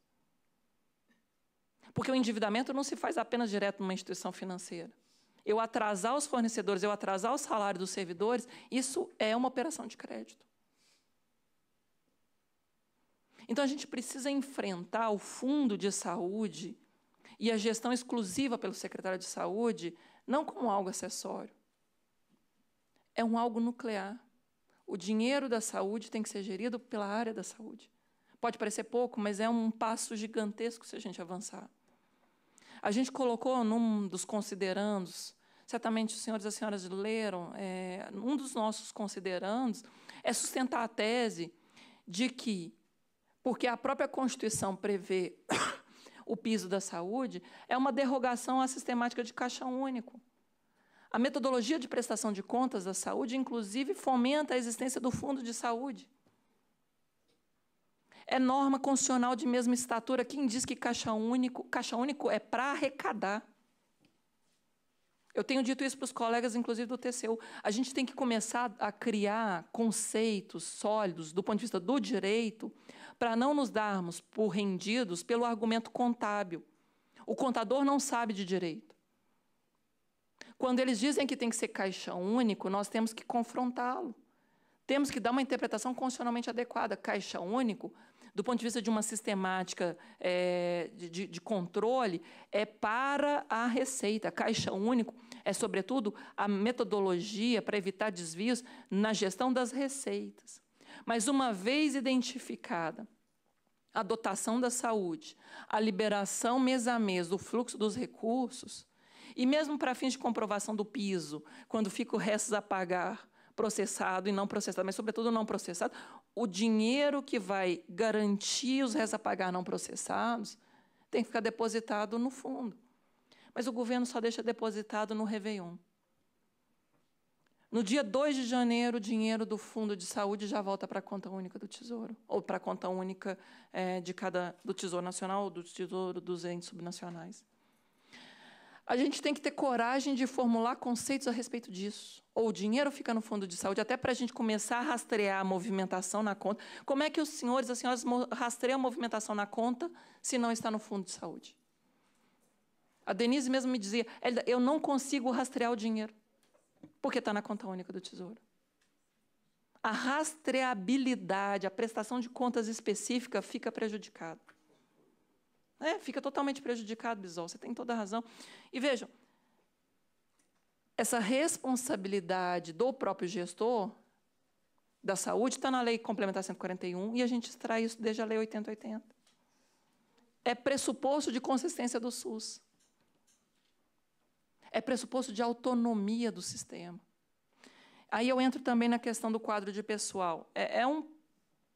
Porque o endividamento não se faz apenas direto numa instituição financeira eu atrasar os fornecedores, eu atrasar o salário dos servidores, isso é uma operação de crédito. Então a gente precisa enfrentar o fundo de saúde e a gestão exclusiva pelo secretário de saúde não como algo acessório. É um algo nuclear. O dinheiro da saúde tem que ser gerido pela área da saúde. Pode parecer pouco, mas é um passo gigantesco se a gente avançar. A gente colocou num dos considerandos certamente os senhores e as senhoras leram, é, um dos nossos considerandos é sustentar a tese de que, porque a própria Constituição prevê o piso da saúde, é uma derrogação à sistemática de caixa único. A metodologia de prestação de contas da saúde, inclusive, fomenta a existência do fundo de saúde. É norma constitucional de mesma estatura quem diz que caixa único, caixa único é para arrecadar. Eu tenho dito isso para os colegas, inclusive do TCU. A gente tem que começar a criar conceitos sólidos do ponto de vista do direito, para não nos darmos por rendidos pelo argumento contábil. O contador não sabe de direito. Quando eles dizem que tem que ser caixa único, nós temos que confrontá-lo. Temos que dar uma interpretação constitucionalmente adequada. Caixa único do ponto de vista de uma sistemática é, de, de, controle, é para a receita. Caixa único é, sobretudo, a metodologia para evitar desvios na gestão das receitas. Mas, uma vez identificada a dotação da saúde, a liberação mês a mês do fluxo dos recursos, e mesmo para fins de comprovação do piso, quando fica o restos a pagar, processado e não processado, mas, sobretudo, não processado, o dinheiro que vai garantir os restos a pagar não processados tem que ficar depositado no fundo. Mas o governo só deixa depositado no Réveillon. No dia 2 de janeiro, o dinheiro do Fundo de Saúde já volta para a conta única do Tesouro, ou para a conta única é, de cada, do Tesouro Nacional ou do Tesouro dos entes subnacionais. A gente tem que ter coragem de formular conceitos a respeito disso. Ou o dinheiro fica no fundo de saúde, até para a gente começar a rastrear a movimentação na conta. Como é que os senhores e as senhoras rastreiam a movimentação na conta se não está no fundo de saúde? A Denise mesmo me dizia, eu não consigo rastrear o dinheiro, porque está na conta única do Tesouro. A rastreabilidade, a prestação de contas específica fica prejudicada. É, fica totalmente prejudicado, Bisol, você tem toda a razão. E vejam, essa responsabilidade do próprio gestor da saúde está na Lei Complementar 141 e a gente extrai isso desde a Lei 8080. É pressuposto de consistência do SUS. É pressuposto de autonomia do sistema. Aí eu entro também na questão do quadro de pessoal. É, é um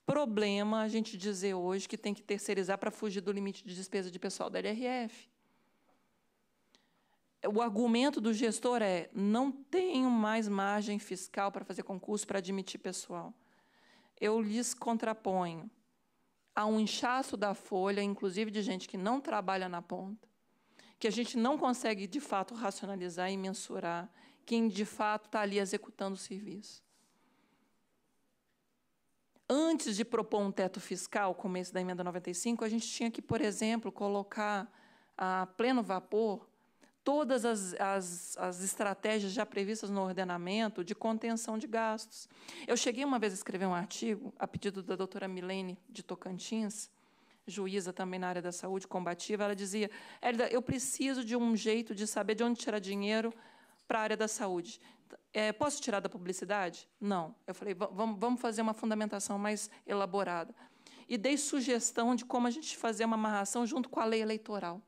problema a gente dizer hoje que tem que terceirizar para fugir do limite de despesa de pessoal da LRF. O argumento do gestor é: não tenho mais margem fiscal para fazer concurso para admitir pessoal. Eu lhes contraponho. Há um inchaço da folha, inclusive de gente que não trabalha na ponta, que a gente não consegue de fato racionalizar e mensurar quem de fato está ali executando o serviço. Antes de propor um teto fiscal, como esse da emenda 95, a gente tinha que, por exemplo, colocar a pleno vapor todas as, as, as, estratégias já previstas no ordenamento de contenção de gastos. Eu cheguei uma vez a escrever um artigo, a pedido da doutora Milene de Tocantins, juíza também na área da saúde combativa, ela dizia, Elida, eu preciso de um jeito de saber de onde tirar dinheiro para a área da saúde. É, posso tirar da publicidade? Não. Eu falei, vamos fazer uma fundamentação mais elaborada. E dei sugestão de como a gente fazer uma amarração junto com a lei eleitoral.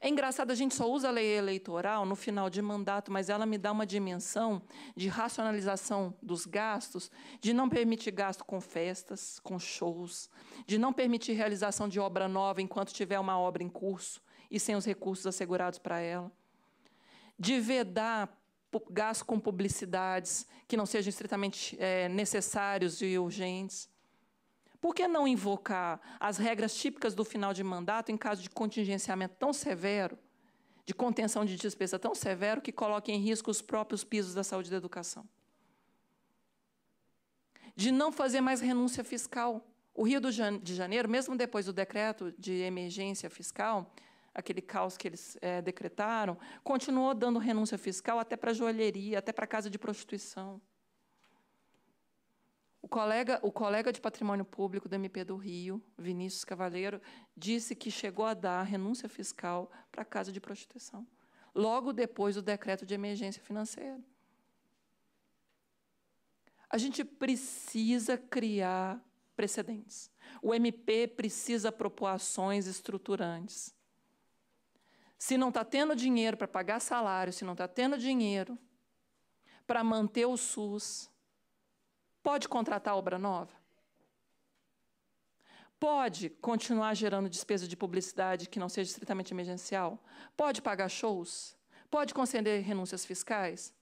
É engraçado, a gente só usa a lei eleitoral no final de mandato, mas ela me dá uma dimensão de racionalização dos gastos, de não permitir gasto com festas, com shows, de não permitir realização de obra nova enquanto tiver uma obra em curso e sem os recursos assegurados para ela, de vedar gasto com publicidades que não sejam estritamente é, necessários e urgentes. Por que não invocar as regras típicas do final de mandato em caso de contingenciamento tão severo, de contenção de despesa tão severo, que coloque em risco os próprios pisos da saúde e da educação? De não fazer mais renúncia fiscal. O Rio de Janeiro, mesmo depois do decreto de emergência fiscal, aquele caos que eles é, decretaram, continuou dando renúncia fiscal até para joalheria, até para casa de prostituição. O colega, o colega de patrimônio público do MP do Rio, Vinícius Cavaleiro, disse que chegou a dar renúncia fiscal para casa de prostituição, logo depois do decreto de emergência financeira. A gente precisa criar precedentes. O MP precisa propor ações estruturantes. Se não está tendo dinheiro para pagar salário, se não está tendo dinheiro para manter o SUS, Pode contratar obra nova? Pode continuar gerando despesa de publicidade que não seja estritamente emergencial? Pode pagar shows? Pode conceder renúncias fiscais?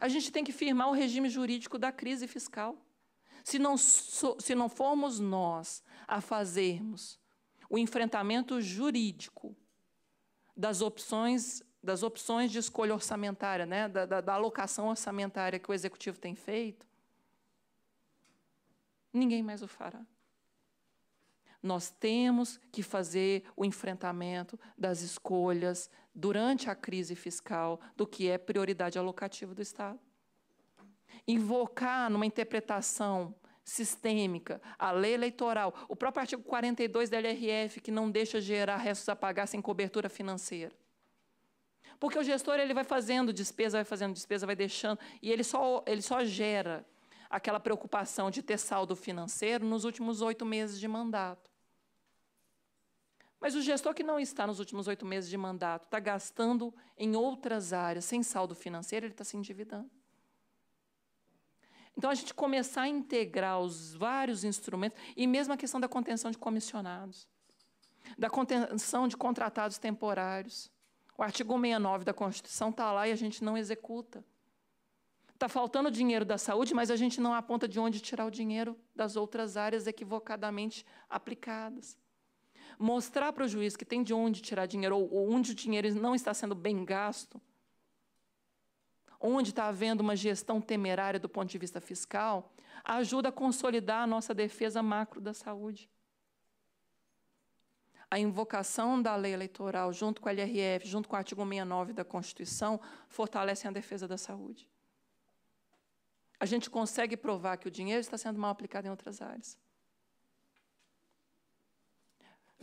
A gente tem que firmar o regime jurídico da crise fiscal. Se não, se não formos nós a fazermos o enfrentamento jurídico das opções, das opções de escolha orçamentária, né, da, da, da alocação orçamentária que o executivo tem feito, ninguém mais o fará. Nós temos que fazer o enfrentamento das escolhas durante a crise fiscal do que é prioridade alocativa do Estado. Invocar numa interpretação sistêmica, a lei eleitoral, o próprio artigo 42 da LRF, que não deixa gerar restos a pagar sem cobertura financeira. Porque o gestor ele vai fazendo despesa, vai fazendo despesa, vai deixando, e ele só, ele só gera aquela preocupação de ter saldo financeiro nos últimos oito meses de mandato. Mas o gestor que não está nos últimos oito meses de mandato está gastando em outras áreas, sem saldo financeiro, ele está se endividando. Então, a gente começar a integrar os vários instrumentos, e mesmo a questão da contenção de comissionados, da contenção de contratados temporários. O artigo 69 da Constituição está lá e a gente não executa. Está faltando dinheiro da saúde, mas a gente não aponta de onde tirar o dinheiro das outras áreas equivocadamente aplicadas. Mostrar para o juiz que tem de onde tirar dinheiro, ou onde o dinheiro não está sendo bem gasto, onde está havendo uma gestão temerária do ponto de vista fiscal, ajuda a consolidar a nossa defesa macro da saúde. A invocação da lei eleitoral, junto com a LRF, junto com o artigo 69 da Constituição, fortalecem a defesa da saúde. a gente consegue provar que o dinheiro está sendo mal aplicado em outras áreas.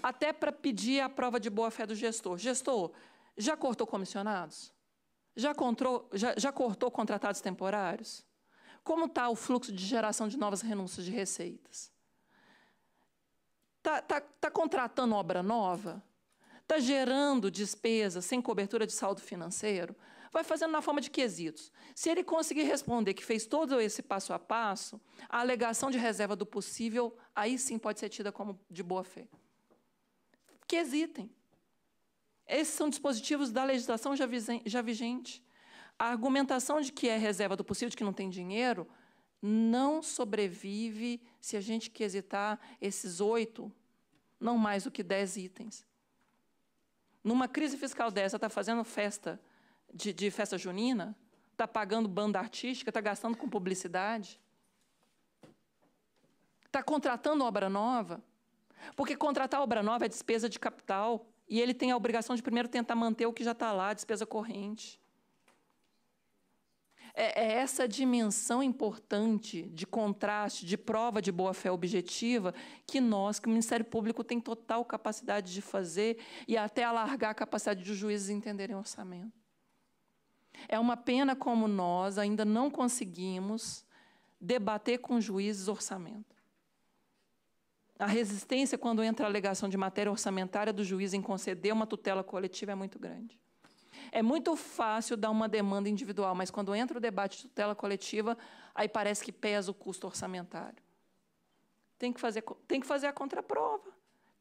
Até para pedir a prova de boa-fé do gestor. Gestor, já cortou comissionados? Já, controu, já, já cortou contratados temporários? Como está o fluxo de geração de novas renúncias de receitas? Está tá, tá contratando obra nova? Está gerando despesa sem cobertura de saldo financeiro? Vai fazendo na forma de quesitos. Se ele conseguir responder que fez todo esse passo a passo, a alegação de reserva do possível, aí sim pode ser tida como de boa fé. Quesitem. Esses são dispositivos da legislação já vigente. A argumentação de que é reserva do possível, de que não tem dinheiro, não sobrevive se a gente quesitar esses oito, não mais do que dez itens. Numa crise fiscal dessa, está fazendo festa de, de festa junina, está pagando banda artística, está gastando com publicidade, está contratando obra nova, porque contratar obra nova é despesa de capital e ele tem a obrigação de primeiro tentar manter o que já está lá, despesa corrente. É, é essa dimensão importante de contraste, de prova de boa-fé objetiva, que nós, que o Ministério Público tem total capacidade de fazer e até alargar a capacidade dos juízes entenderem o orçamento. É uma pena como nós ainda não conseguimos debater com juízes orçamento. A resistência quando entra a alegação de matéria orçamentária do juiz em conceder uma tutela coletiva é muito grande. É muito fácil dar uma demanda individual, mas quando entra o debate de tutela coletiva, aí parece que pesa o custo orçamentário. Tem que fazer, tem que fazer a contraprova.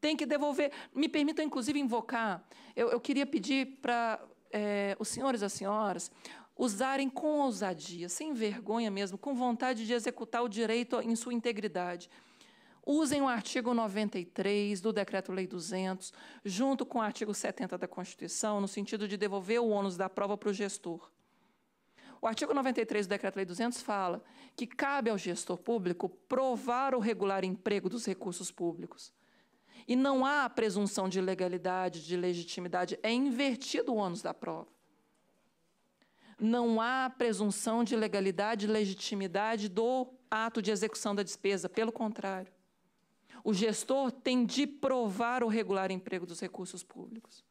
Tem que devolver. Me permitam, inclusive, invocar. Eu, eu queria pedir para é, os senhores e as senhoras usarem com ousadia, sem vergonha mesmo, com vontade de executar o direito em sua integridade Usem o artigo 93 do Decreto-Lei 200, junto com o artigo 70 da Constituição, no sentido de devolver o ônus da prova para o gestor. O artigo 93 do Decreto-Lei 200 fala que cabe ao gestor público provar o regular emprego dos recursos públicos. E não há presunção de legalidade, de legitimidade, é invertido o ônus da prova. Não há presunção de legalidade e legitimidade do ato de execução da despesa, pelo contrário. O gestor tem de provar o regular emprego dos recursos públicos.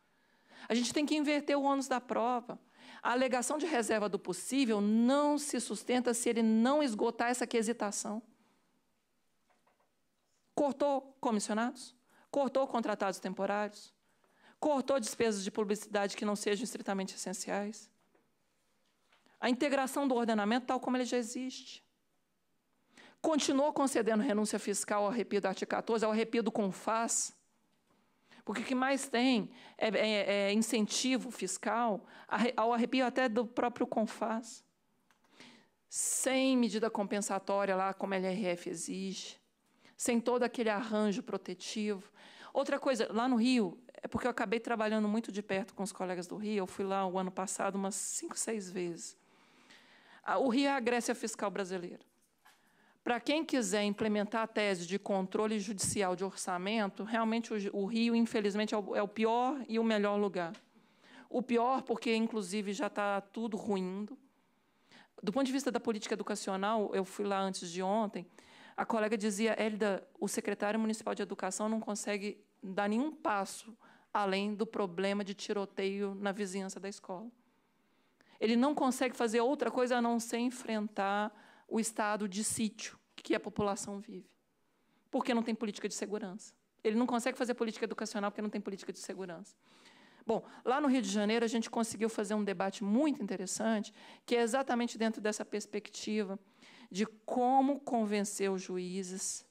A gente tem que inverter o ônus da prova. A alegação de reserva do possível não se sustenta se ele não esgotar essa quesitação. Cortou comissionados? Cortou contratados temporários? Cortou despesas de publicidade que não sejam estritamente essenciais? A integração do ordenamento tal como ele já existe. Continuou concedendo renúncia fiscal ao arrepio do artigo 14, ao arrepio do CONFAS, porque o que mais tem é, é, é incentivo fiscal ao arrepio até do próprio CONFAS. Sem medida compensatória lá, como a LRF exige, sem todo aquele arranjo protetivo. Outra coisa, lá no Rio, é porque eu acabei trabalhando muito de perto com os colegas do Rio, eu fui lá o ano passado umas cinco, seis vezes. O Rio é a Grécia fiscal brasileira. Para quem quiser implementar a tese de controle judicial de orçamento, realmente o, Rio, infelizmente, é o, é o, pior e o melhor lugar. O pior, porque, inclusive, já está tudo ruindo. Do ponto de vista da política educacional, eu fui lá antes de ontem, a colega dizia, Elida, o secretário municipal de educação não consegue dar nenhum passo além do problema de tiroteio na vizinhança da escola. Ele não consegue fazer outra coisa a não ser enfrentar o estado de sítio que a população vive. Porque não tem política de segurança. Ele não consegue fazer política educacional porque não tem política de segurança. Bom, lá no Rio de Janeiro, a gente conseguiu fazer um debate muito interessante, que é exatamente dentro dessa perspectiva de como convencer os juízes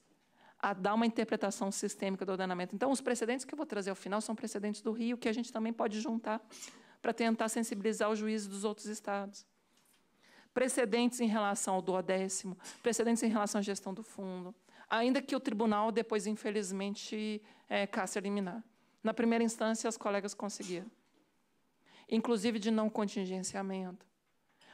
a dar uma interpretação sistêmica do ordenamento. Então, os precedentes que eu vou trazer ao final são precedentes do Rio, que a gente também pode juntar para tentar sensibilizar os juízes dos outros estados precedentes em relação ao duodécimo, precedentes em relação à gestão do fundo, ainda que o tribunal depois, infelizmente, é, casse a liminar. Na primeira instância, as colegas conseguiram, inclusive de não contingenciamento.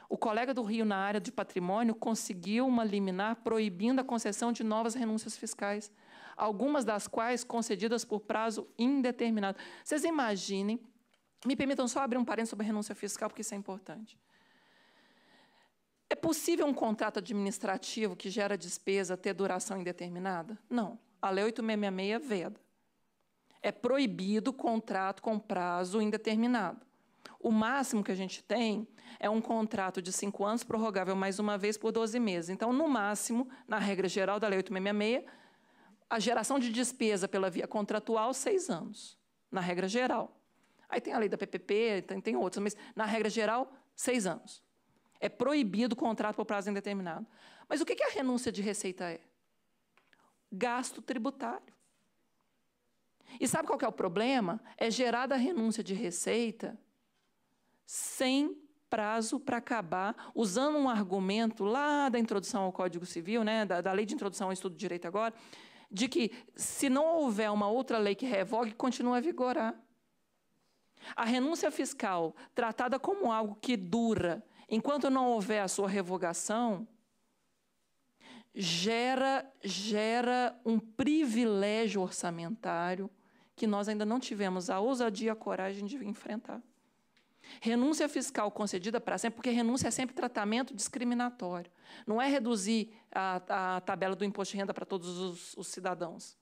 O colega do Rio, na área de patrimônio, conseguiu uma liminar proibindo a concessão de novas renúncias fiscais, algumas das quais concedidas por prazo indeterminado. Vocês imaginem, me permitam só abrir um parênteses sobre renúncia fiscal, porque isso é importante possível um contrato administrativo que gera despesa ter duração indeterminada? Não. A Lei 8666 veda. É proibido contrato com prazo indeterminado. O máximo que a gente tem é um contrato de cinco anos, prorrogável mais uma vez por 12 meses. Então, no máximo, na regra geral da Lei 8666, a geração de despesa pela via contratual, seis anos, na regra geral. Aí tem a lei da PPP, tem, tem outras, mas na regra geral, seis anos. É proibido o contrato por prazo indeterminado. Mas o que a renúncia de receita é? Gasto tributário. E sabe qual é o problema? É gerada a renúncia de receita sem prazo para acabar, usando um argumento lá da introdução ao Código Civil, né, da, da Lei de Introdução ao Estudo de Direito agora, de que se não houver uma outra lei que revogue, continua a vigorar. A renúncia fiscal, tratada como algo que dura enquanto não houver a sua revogação, gera, gera um privilégio orçamentário que nós ainda não tivemos a ousadia e a coragem de enfrentar. Renúncia fiscal concedida para sempre, porque renúncia é sempre tratamento discriminatório. Não é reduzir a, a tabela do imposto de renda para todos os, os cidadãos.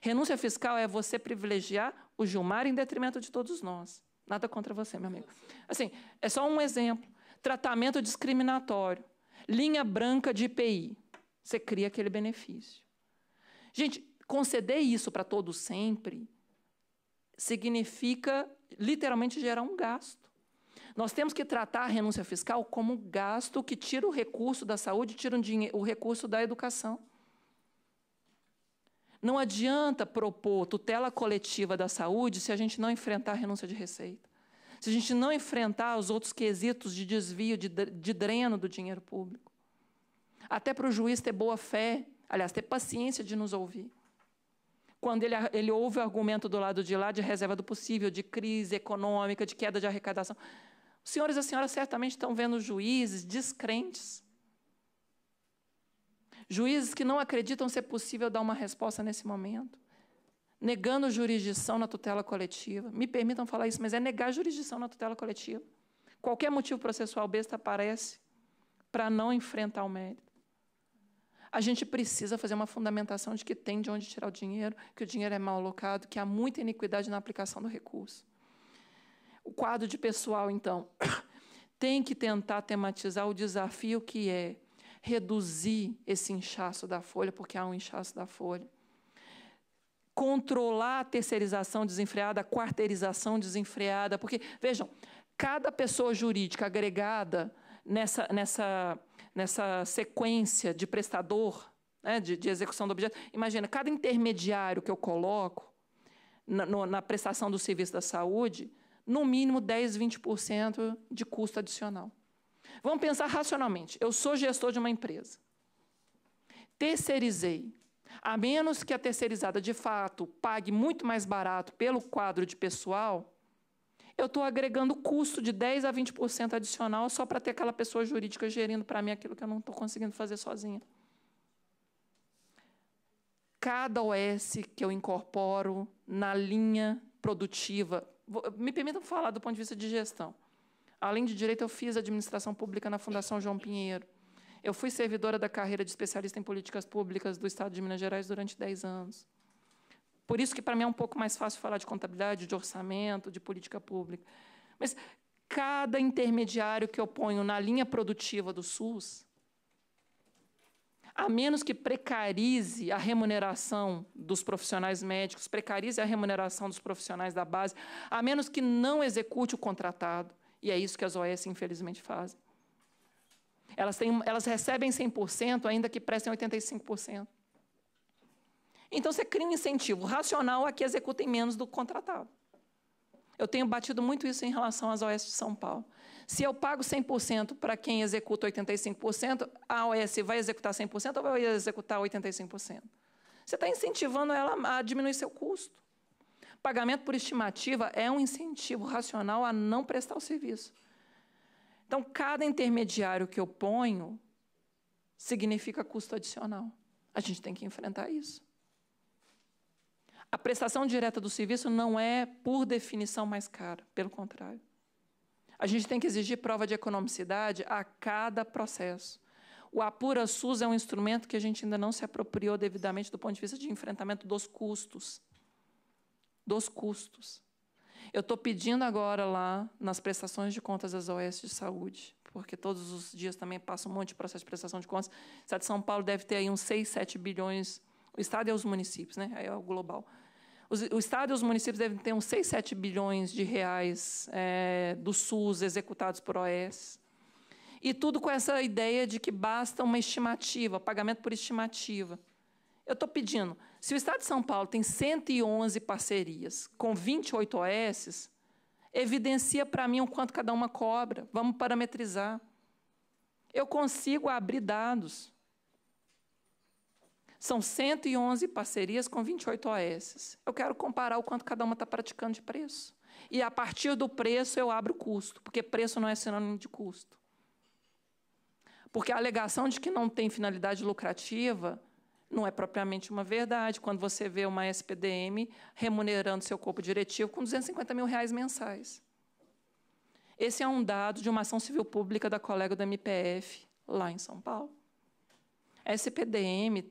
Renúncia fiscal é você privilegiar o Gilmar em detrimento de todos nós. Nada contra você, meu amigo. Assim, é só um exemplo. Tratamento discriminatório. Linha branca de IPI. Você cria aquele benefício. Gente, conceder isso para todos sempre significa literalmente gerar um gasto. Nós temos que tratar a renúncia fiscal como gasto que tira o recurso da saúde, tira o recurso da educação. Não adianta propor tutela coletiva da saúde se a gente não enfrentar a renúncia de receita. Se a gente não enfrentar os outros quesitos de desvio, de, de dreno do dinheiro público. Até para o juiz ter boa fé, aliás, ter paciência de nos ouvir quando ele, ele ouve o argumento do lado de lá de reserva do possível, de crise econômica, de queda de arrecadação. Os senhores e as senhoras certamente estão vendo juízes descrentes. Juízes que não acreditam ser possível dar uma resposta nesse momento. Negando jurisdição na tutela coletiva. Me permitam falar isso, mas é negar jurisdição na tutela coletiva. Qualquer motivo processual besta aparece para não enfrentar o mérito a gente precisa fazer uma fundamentação de que tem de onde tirar o dinheiro, que o dinheiro é mal alocado, que há muita iniquidade na aplicação do recurso. O quadro de pessoal, então, tem que tentar tematizar o desafio que é reduzir esse inchaço da folha, porque há um inchaço da folha. Controlar a terceirização desenfreada, a quarteirização desenfreada, porque, vejam, cada pessoa jurídica agregada nessa, nessa nessa sequência de prestador, né, de, de, execução do objeto. Imagina, cada intermediário que eu coloco na, no, na prestação do serviço da saúde, no mínimo 10, 20% de custo adicional. Vamos pensar racionalmente. Eu sou gestor de uma empresa. Terceirizei. A menos que a terceirizada, de fato, pague muito mais barato pelo quadro de pessoal, eu estou agregando custo de 10% a 20% adicional só para ter aquela pessoa jurídica gerindo para mim aquilo que eu não estou conseguindo fazer sozinha. Cada OS que eu incorporo na linha produtiva, me permitam falar do ponto de vista de gestão. Além de direito, eu fiz administração pública na Fundação João Pinheiro. Eu fui servidora da carreira de especialista em políticas públicas do Estado de Minas Gerais durante 10 anos. Por isso que para mim é um pouco mais fácil falar de contabilidade, de orçamento, de política pública. Mas cada intermediário que eu ponho na linha produtiva do SUS, a menos que precarize a remuneração dos profissionais médicos, precarize a remuneração dos profissionais da base, a menos que não execute o contratado, e é isso que as OS infelizmente fazem. Elas, têm, elas recebem 100%, ainda que prestem 85%. Então, você cria um incentivo racional a que executem menos do contratado. Eu tenho batido muito isso em relação às OS de São Paulo. Se eu pago 100% para quem executa 85%, a OS vai executar 100% ou vai executar 85%? Você está incentivando ela a diminuir seu custo. Pagamento por estimativa é um incentivo racional a não prestar o serviço. Então, cada intermediário que eu ponho significa custo adicional. A gente tem que enfrentar isso. A prestação direta do serviço não é, por definição, mais cara, pelo contrário. A gente tem que exigir prova de economicidade a cada processo. O Apura SUS é um instrumento que a gente ainda não se apropriou devidamente do ponto de vista de enfrentamento dos custos. Dos custos. Eu estou pedindo agora lá, nas prestações de contas das OS de saúde, porque todos os dias também passa um monte de processo de prestação de contas. O Estado de São Paulo deve ter aí uns 6, 7 bilhões. O Estado e os municípios, né? Aí é o global. o Estado e os municípios devem ter uns 6, 7 bilhões de reais é, do SUS executados por OS. E tudo com essa ideia de que basta uma estimativa, pagamento por estimativa. Eu estou pedindo, se o Estado de São Paulo tem 111 parcerias com 28 OS, evidencia para mim o quanto cada uma cobra. Vamos parametrizar. Eu consigo abrir dados. São 111 parcerias com 28 OS. Eu quero comparar o quanto cada uma está praticando de preço. E a partir do preço eu abro o custo, porque preço não é sinônimo de custo. Porque a alegação de que não tem finalidade lucrativa não é propriamente uma verdade. Quando você vê uma SPDM remunerando seu corpo diretivo com 250 mil reais mensais. Esse é um dado de uma ação civil pública da colega do MPF, lá em São Paulo. A SPDM,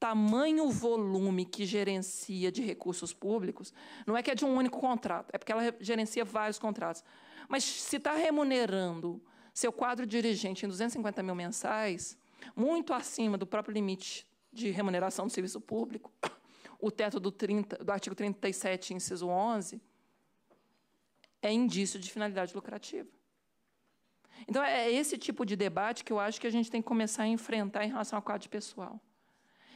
tamanho volume que gerencia de recursos públicos, não é que é de um único contrato, é porque ela gerencia vários contratos. Mas se está remunerando seu quadro dirigente em 250 mil mensais, muito acima do próprio limite de remuneração do serviço público, o teto do, 30, do artigo 37, inciso 11, é indício de finalidade lucrativa. Então, é esse tipo de debate que eu acho que a gente tem que começar a enfrentar em relação ao quadro pessoal.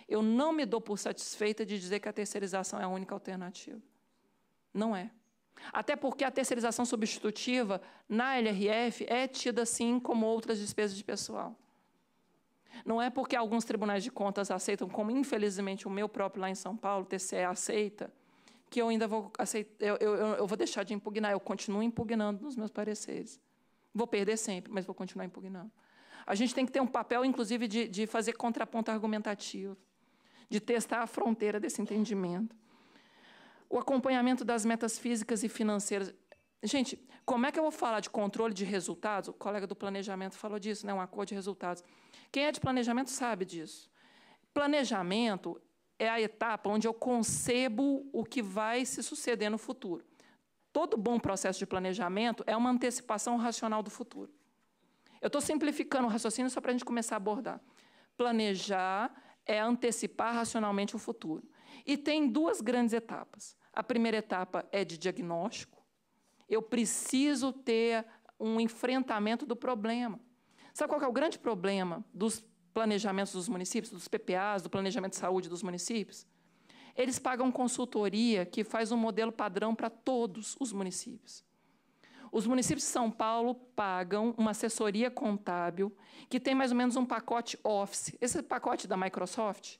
Eu não me dou por satisfeita de dizer que a terceirização é a única alternativa. Não é. Até porque a terceirização substitutiva na LRF é tida assim como outras despesas de pessoal. Não é porque alguns tribunais de contas aceitam, como infelizmente o meu próprio lá em São Paulo, o TCE aceita, que eu ainda vou aceitar, eu, eu, eu vou deixar de impugnar, eu continuo impugnando nos meus pareceres. Vou perder sempre, mas vou continuar impugnando. A gente tem que ter um papel, inclusive, de, de fazer contraponto argumentativo, de testar a fronteira desse entendimento o acompanhamento das metas físicas e financeiras. Gente, como é que eu vou falar de controle de resultados? O colega do planejamento falou disso, né? um acordo de resultados. Quem é de planejamento sabe disso. Planejamento é a etapa onde eu concebo o que vai se suceder no futuro. Todo bom processo de planejamento é uma antecipação racional do futuro. Eu estou simplificando o raciocínio só para a gente começar a abordar. Planejar é antecipar racionalmente o futuro. E tem duas grandes etapas. A primeira etapa é de diagnóstico. Eu preciso ter um enfrentamento do problema. Sabe qual é o grande problema dos planejamentos dos municípios, dos PPAs, do planejamento de saúde dos municípios? Eles pagam consultoria que faz um modelo padrão para todos os municípios. Os municípios de São Paulo pagam uma assessoria contábil que tem mais ou menos um pacote Office. Esse pacote da Microsoft,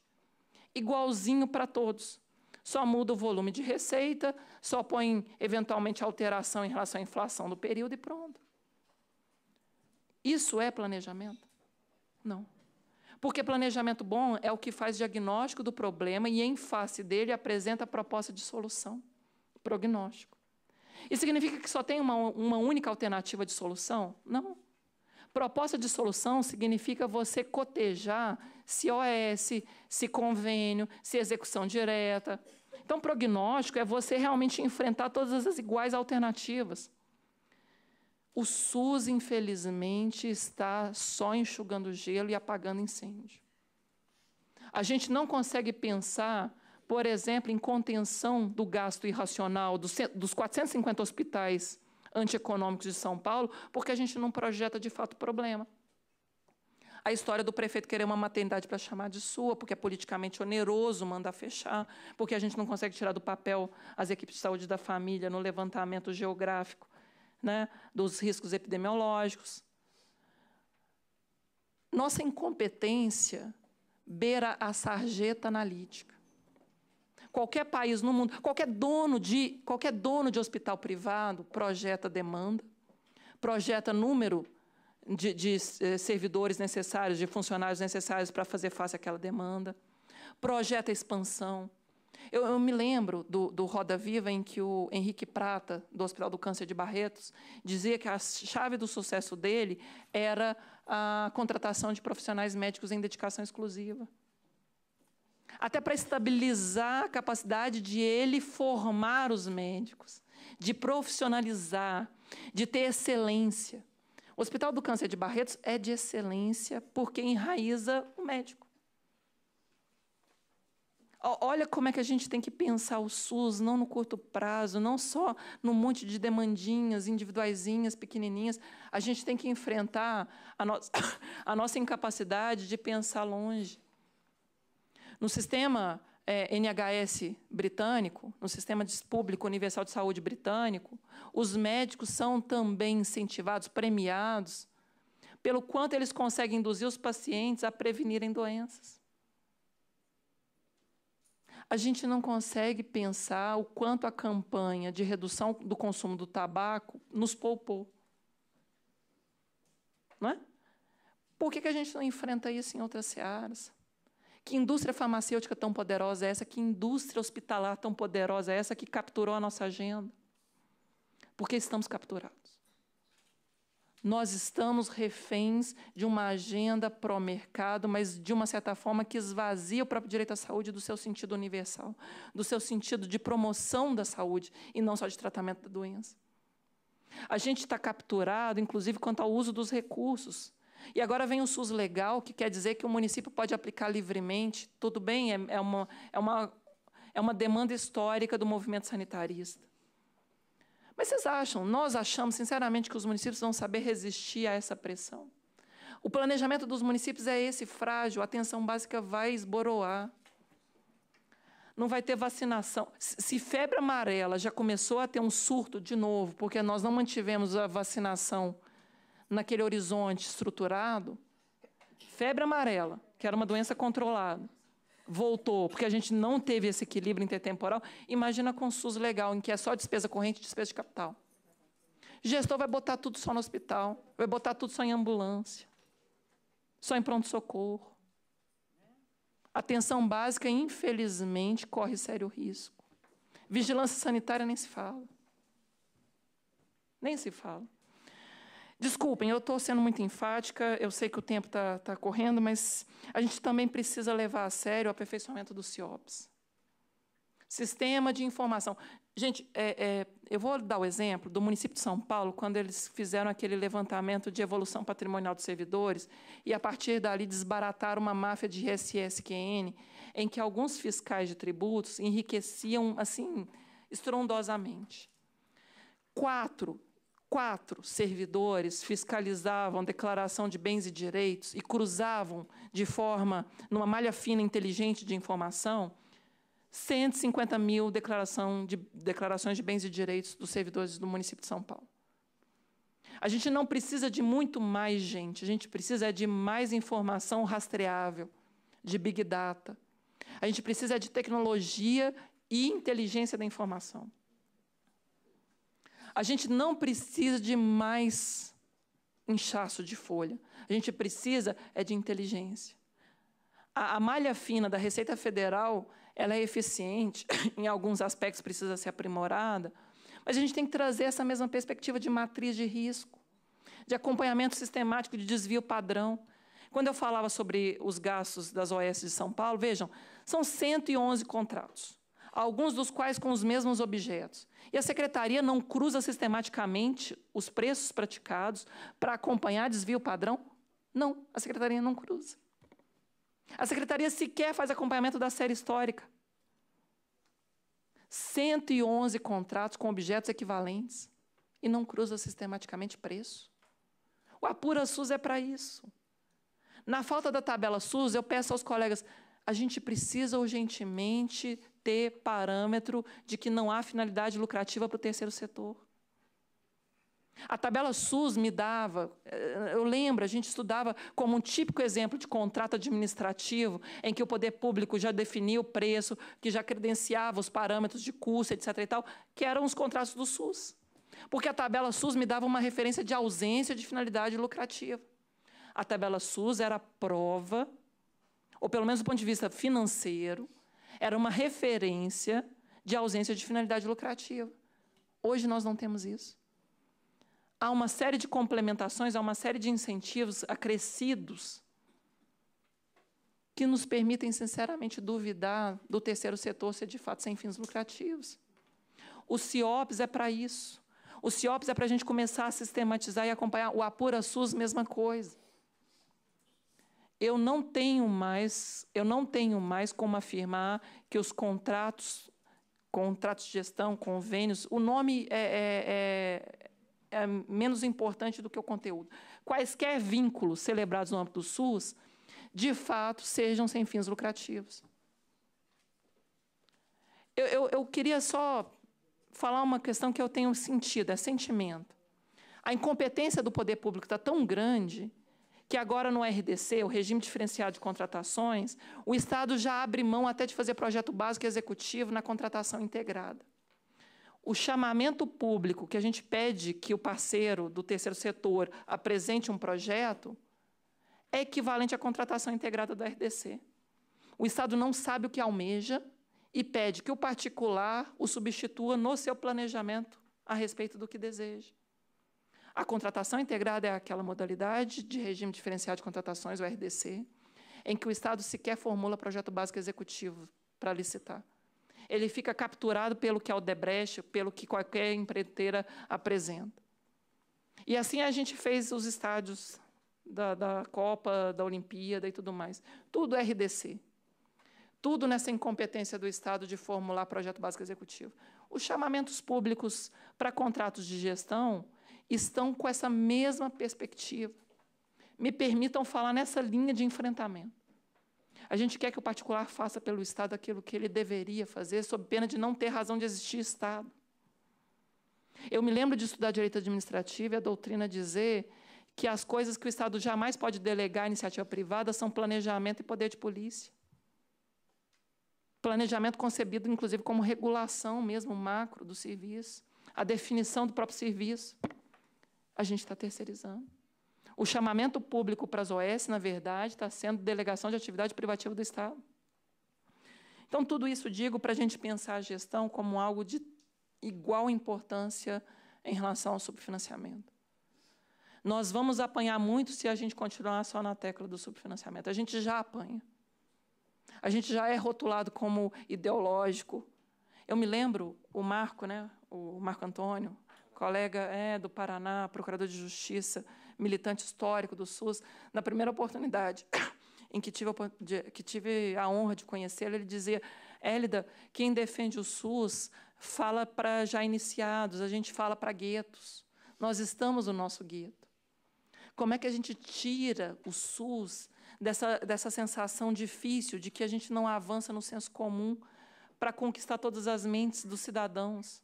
igualzinho para todos só muda o volume de receita, só põe eventualmente alteração em relação à inflação do período e pronto. Isso é planejamento? Não. Porque planejamento bom é o que faz diagnóstico do problema e, em face dele, apresenta a proposta de solução. Prognóstico. Isso significa que só tem uma, uma única alternativa de solução? Não. Proposta de solução significa você cotejar se OS, se convênio, se execução direta. Então, prognóstico é você realmente enfrentar todas as iguais alternativas. O SUS, infelizmente, está só enxugando gelo e apagando incêndio. A gente não consegue pensar, por exemplo, em contenção do gasto irracional dos 450 hospitais antieconômicos de São Paulo, porque a gente não projeta de fato o problema. A história do prefeito querer uma maternidade para chamar de sua, porque é politicamente oneroso mandar fechar, porque a gente não consegue tirar do papel as equipes de saúde da família no levantamento geográfico né, dos riscos epidemiológicos. Nossa incompetência beira a sarjeta analítica. Qualquer país no mundo, qualquer dono de, qualquer dono de hospital privado projeta demanda, projeta número de, de eh, servidores necessários, de funcionários necessários para fazer face àquela demanda, projeta expansão. Eu, eu, me lembro do, do, Roda Viva, em que o Henrique Prata, do Hospital do Câncer de Barretos, dizia que a chave do sucesso dele era a contratação de profissionais médicos em dedicação exclusiva. Até para estabilizar a capacidade de ele formar os médicos, de profissionalizar, de ter excelência. O Hospital do Câncer de Barretos é de excelência porque enraiza o médico. Olha como é que a gente tem que pensar o SUS, não no curto prazo, não só no monte de demandinhas individuaisinhas, pequenininhas. A gente tem que enfrentar a, no a nossa incapacidade de pensar longe. No sistema é, NHS britânico, no sistema público universal de saúde britânico, os médicos são também incentivados, premiados, pelo quanto eles conseguem induzir os pacientes a prevenirem doenças a gente não consegue pensar o quanto a campanha de redução do consumo do tabaco nos poupou. Não é? Por que, que a gente não enfrenta isso em outras searas? Que indústria farmacêutica tão poderosa é essa? Que indústria hospitalar tão poderosa é essa que capturou a nossa agenda? Porque estamos capturados. Nós estamos reféns de uma agenda pró-mercado, mas de uma certa forma que esvazia o próprio direito à saúde do seu sentido universal, do seu sentido de promoção da saúde e não só de tratamento da doença. A gente está capturado, inclusive, quanto ao uso dos recursos. E agora vem o SUS legal, que quer dizer que o município pode aplicar livremente. Tudo bem, é, é uma, é, uma, é uma demanda histórica do movimento sanitarista. Mas vocês acham, nós achamos sinceramente que os municípios vão saber resistir a essa pressão? O planejamento dos municípios é esse frágil, a atenção básica vai esboroar. Não vai ter vacinação. Se febre amarela já começou a ter um surto de novo, porque nós não mantivemos a vacinação naquele horizonte estruturado, febre amarela, que era uma doença controlada, voltou, porque a gente não teve esse equilíbrio intertemporal, imagina com SUS legal, em que é só despesa corrente e despesa de capital. Gestor vai botar tudo só no hospital, vai botar tudo só em ambulância, só em pronto-socorro. Atenção básica, infelizmente, corre sério risco. Vigilância sanitária nem se fala. Nem se fala. Desculpem, eu estou sendo muito enfática, eu sei que o tempo está tá correndo, mas a gente também precisa levar a sério o aperfeiçoamento do CIOPS. Sistema de informação. Gente, é, é, eu vou dar o exemplo do município de São Paulo, quando eles fizeram aquele levantamento de evolução patrimonial dos servidores, e a partir dali desbarataram uma máfia de ISSQN, em que alguns fiscais de tributos enriqueciam assim estrondosamente. Quatro quatro servidores fiscalizavam declaração de bens e direitos e cruzavam de forma, numa malha fina inteligente de informação, 150 mil declaração de, declarações de bens e direitos dos servidores do município de São Paulo. A gente não precisa de muito mais gente, a gente precisa de mais informação rastreável, de big data. A gente precisa de tecnologia e inteligência da informação. A gente não precisa de mais inchaço de folha. A gente precisa é de inteligência. A, a malha fina da Receita Federal ela é eficiente, em alguns aspectos precisa ser aprimorada, mas a gente tem que trazer essa mesma perspectiva de matriz de risco, de acompanhamento sistemático de desvio padrão. Quando eu falava sobre os gastos das OS de São Paulo, vejam, são 111 contratos alguns dos quais com os mesmos objetos. E a secretaria não cruza sistematicamente os preços praticados para acompanhar desvio padrão? Não, a secretaria não cruza. A secretaria sequer faz acompanhamento da série histórica. 111 contratos com objetos equivalentes e não cruza sistematicamente preço. O Apura SUS é para isso. Na falta da tabela SUS, eu peço aos colegas, a gente precisa urgentemente ter parâmetro de que não há finalidade lucrativa para o terceiro setor. A tabela SUS me dava, eh, eu lembro, a gente estudava como um típico exemplo de contrato administrativo, em que o poder público já definia o preço, que já credenciava os parâmetros de custo, etc. E tal, que eram os contratos do SUS. Porque a tabela SUS me dava uma referência de ausência de finalidade lucrativa. A tabela SUS era prova, ou pelo menos do ponto de vista financeiro, era uma referência de ausência de finalidade lucrativa. Hoje nós não temos isso. Há uma série de complementações, há uma série de incentivos acrescidos que nos permitem, sinceramente, duvidar do terceiro setor ser de fato sem fins lucrativos. O CIOPS é para isso. O CIOPS é para a gente começar a sistematizar e acompanhar. O Apura SUS, mesma coisa. Eu não tenho mais, eu não tenho mais como afirmar que os contratos, contratos de gestão, convênios, o nome é, é, é, é menos importante do que o conteúdo. Quaisquer vínculos celebrados no âmbito do SUS, de fato, sejam sem fins lucrativos. Eu, eu, eu queria só falar uma questão que eu tenho sentido, é sentimento. A incompetência do poder público está tão grande que agora no RDC, o regime diferenciado de contratações, o Estado já abre mão até de fazer projeto básico e executivo na contratação integrada. O chamamento público que a gente pede que o parceiro do terceiro setor apresente um projeto é equivalente à contratação integrada do RDC. O Estado não sabe o que almeja e pede que o particular o substitua no seu planejamento a respeito do que deseja. A contratação integrada é aquela modalidade de regime diferenciado de contratações, o RDC, em que o Estado sequer formula projeto básico executivo para licitar. Ele fica capturado pelo que é o Debrecht, pelo que qualquer empreiteira apresenta. E assim a gente fez os estádios da, da Copa, da Olimpíada e tudo mais. Tudo RDC. Tudo nessa incompetência do Estado de formular projeto básico executivo. Os chamamentos públicos para contratos de gestão estão com essa mesma perspectiva. Me permitam falar nessa linha de enfrentamento. A gente quer que o particular faça pelo Estado aquilo que ele deveria fazer, sob pena de não ter razão de existir Estado. Eu me lembro de estudar direito administrativo e a doutrina dizer que as coisas que o Estado jamais pode delegar à iniciativa privada são planejamento e poder de polícia. Planejamento concebido, inclusive, como regulação mesmo macro do serviço, a definição do próprio serviço. A gente está terceirizando. O chamamento público para as OS, na verdade, está sendo delegação de atividade privativa do Estado. Então, tudo isso digo para a gente pensar a gestão como algo de igual importância em relação ao subfinanciamento. Nós vamos apanhar muito se a gente continuar só na tecla do subfinanciamento. A gente já apanha. A gente já é rotulado como ideológico. Eu me lembro, o Marco, né, o Marco Antônio, colega é, do Paraná, procurador de justiça, militante histórico do SUS, na primeira oportunidade em que tive, a, que tive a honra de conhecê-lo, ele dizia: Hélida, quem defende o SUS fala para já iniciados, a gente fala para guetos. Nós estamos no nosso gueto. Como é que a gente tira o SUS dessa, dessa sensação difícil de que a gente não avança no senso comum para conquistar todas as mentes dos cidadãos?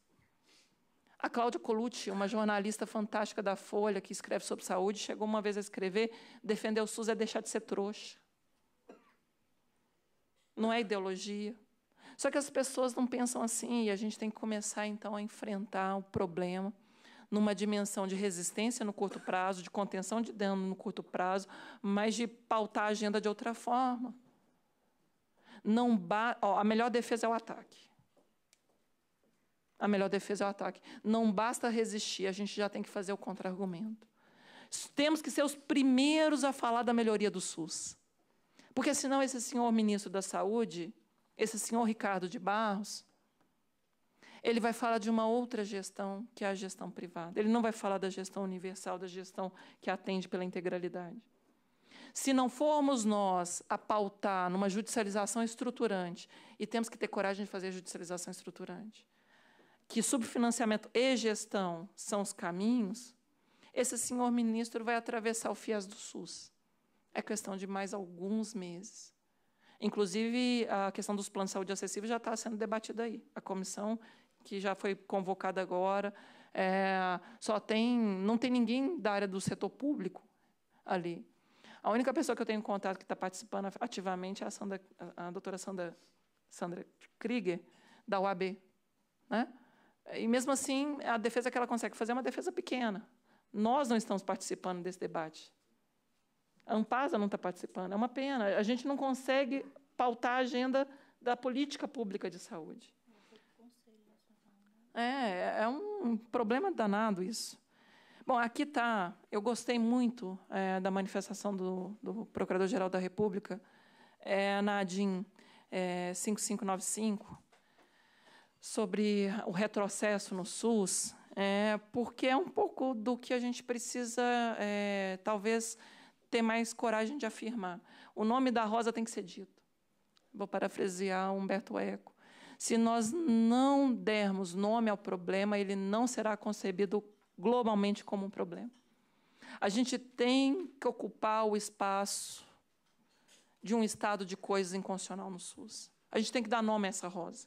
A Cláudia Colucci, uma jornalista fantástica da Folha que escreve sobre saúde, chegou uma vez a escrever: defender o SUS é deixar de ser trouxa. Não é ideologia. Só que as pessoas não pensam assim e a gente tem que começar então a enfrentar o problema numa dimensão de resistência no curto prazo, de contenção de dano no curto prazo, mas de pautar a agenda de outra forma. Não ba a melhor defesa é o ataque. A melhor defesa é o ataque. Não basta resistir, a gente já tem que fazer o contra-argumento. Temos que ser os primeiros a falar da melhoria do SUS. Porque senão esse senhor ministro da Saúde, esse senhor Ricardo de Barros, ele vai falar de uma outra gestão, que é a gestão privada. Ele não vai falar da gestão universal, da gestão que atende pela integralidade. Se não formos nós a pautar numa judicialização estruturante, e temos que ter coragem de fazer judicialização estruturante, que subfinanciamento e gestão são os caminhos, esse senhor ministro vai atravessar o FIES do SUS. É questão de mais alguns meses. Inclusive, a questão dos planos de saúde acessíveis já está sendo debatida aí. A comissão que já foi convocada agora. É, só tem, não tem ninguém da área do setor público ali. A única pessoa que eu tenho contato que está participando ativamente é a, Sandra, a doutora Sandra, Sandra Krieger, da UAB. Né? E, mesmo assim, a defesa que ela consegue fazer é uma defesa pequena. Nós não estamos participando desse debate. A Ampasa não está participando. É uma pena. A gente não consegue pautar a agenda da política pública de saúde. É, é um problema danado isso. Bom, aqui está. Eu gostei muito é, da manifestação do, do Procurador-Geral da República, é, na é, 5595, sobre o retrocesso no SUS, é, porque é um pouco do que a gente precisa, é, talvez, ter mais coragem de afirmar. O nome da rosa tem que ser dito. Vou parafrasear Humberto Eco. Se nós não dermos nome ao problema, ele não será concebido globalmente como um problema. A gente tem que ocupar o espaço de um estado de coisas inconstitucional no SUS. A gente tem que dar nome a essa rosa.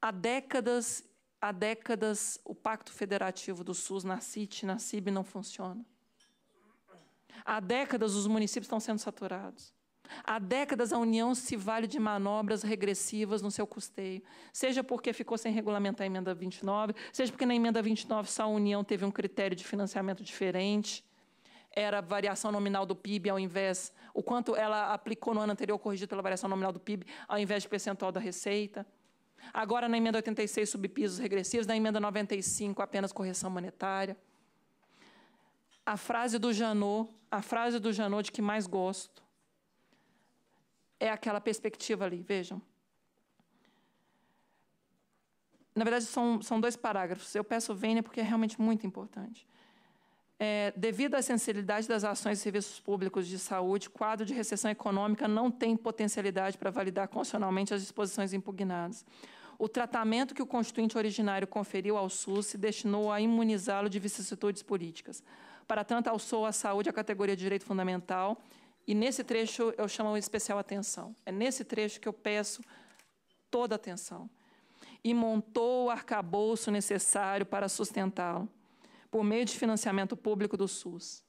Há décadas, há décadas, o Pacto Federativo do SUS na CIT, na CIB não funciona. Há décadas os municípios estão sendo saturados. Há décadas a União se vale de manobras regressivas no seu custeio, seja porque ficou sem regulamentar a emenda 29, seja porque na emenda 29 só a União teve um critério de financiamento diferente, era a variação nominal do PIB ao invés, o quanto ela aplicou no ano anterior corrigido pela variação nominal do PIB ao invés de percentual da receita. Agora na emenda 86 subpisos regressivos, na emenda 95 apenas correção monetária. A frase do Janot, a frase do Janot de que mais gosto, é aquela perspectiva ali, vejam. Na verdade, são, são dois parágrafos. Eu peço vênia porque é realmente muito importante. É, devido à sensibilidade das ações e serviços públicos de saúde, quadro de recessão econômica não tem potencialidade para validar constitucionalmente as disposições impugnadas. O tratamento que o constituinte originário conferiu ao SUS se destinou a imunizá-lo de vicissitudes políticas. Para tanto, alçou a saúde a categoria de direito fundamental e nesse trecho eu chamo especial atenção. É nesse trecho que eu peço toda atenção. E montou o arcabouço necessário para sustentá-lo, por meio de financiamento público do SUS.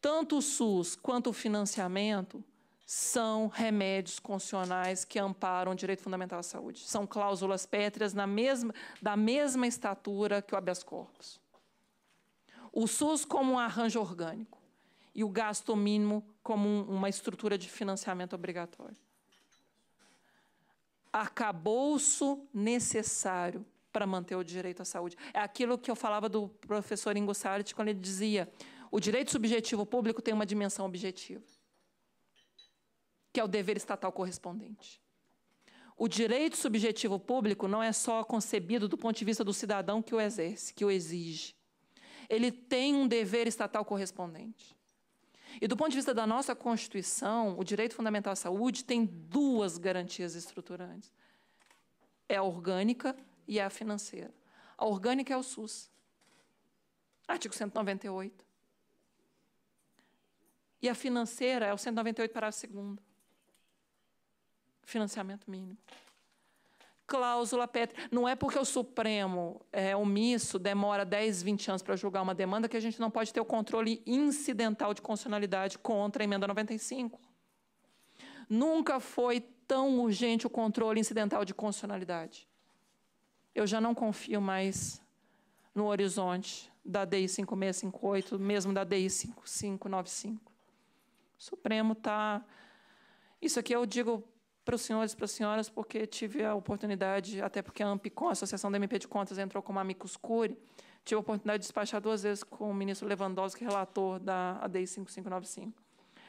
Tanto o SUS quanto o financiamento são remédios constitucionais que amparam o direito fundamental à saúde. São cláusulas pétreas na mesma, da mesma estatura que o habeas corpus. O SUS como um arranjo orgânico e o gasto mínimo como um, uma estrutura de financiamento obrigatório. Arcabouço necessário para manter o direito à saúde. É aquilo que eu falava do professor Ingo Sartre quando ele dizia: o direito subjetivo público tem uma dimensão objetiva, que é o dever estatal correspondente. O direito subjetivo público não é só concebido do ponto de vista do cidadão que o exerce, que o exige. Ele tem um dever estatal correspondente. E do ponto de vista da nossa Constituição, o direito fundamental à saúde tem duas garantias estruturantes: é a orgânica e é a financeira. A orgânica é o SUS, artigo 198. E a financeira é o 198, parágrafo 2. Financiamento mínimo cláusula pétrea. Não é porque o Supremo é omisso, demora 10, 20 anos para julgar uma demanda, que a gente não pode ter o controle incidental de constitucionalidade contra a emenda 95. Nunca foi tão urgente o controle incidental de constitucionalidade. Eu já não confio mais no horizonte da DI 5658, mesmo da DI 5595. O Supremo está. Isso aqui eu digo para os senhores e para as senhoras, porque tive a oportunidade, até porque a AMPCOM, a Associação da MP de Contas, entrou como amicus curi, tive a oportunidade de despachar duas vezes com o ministro Lewandowski, relator da ADI 5595.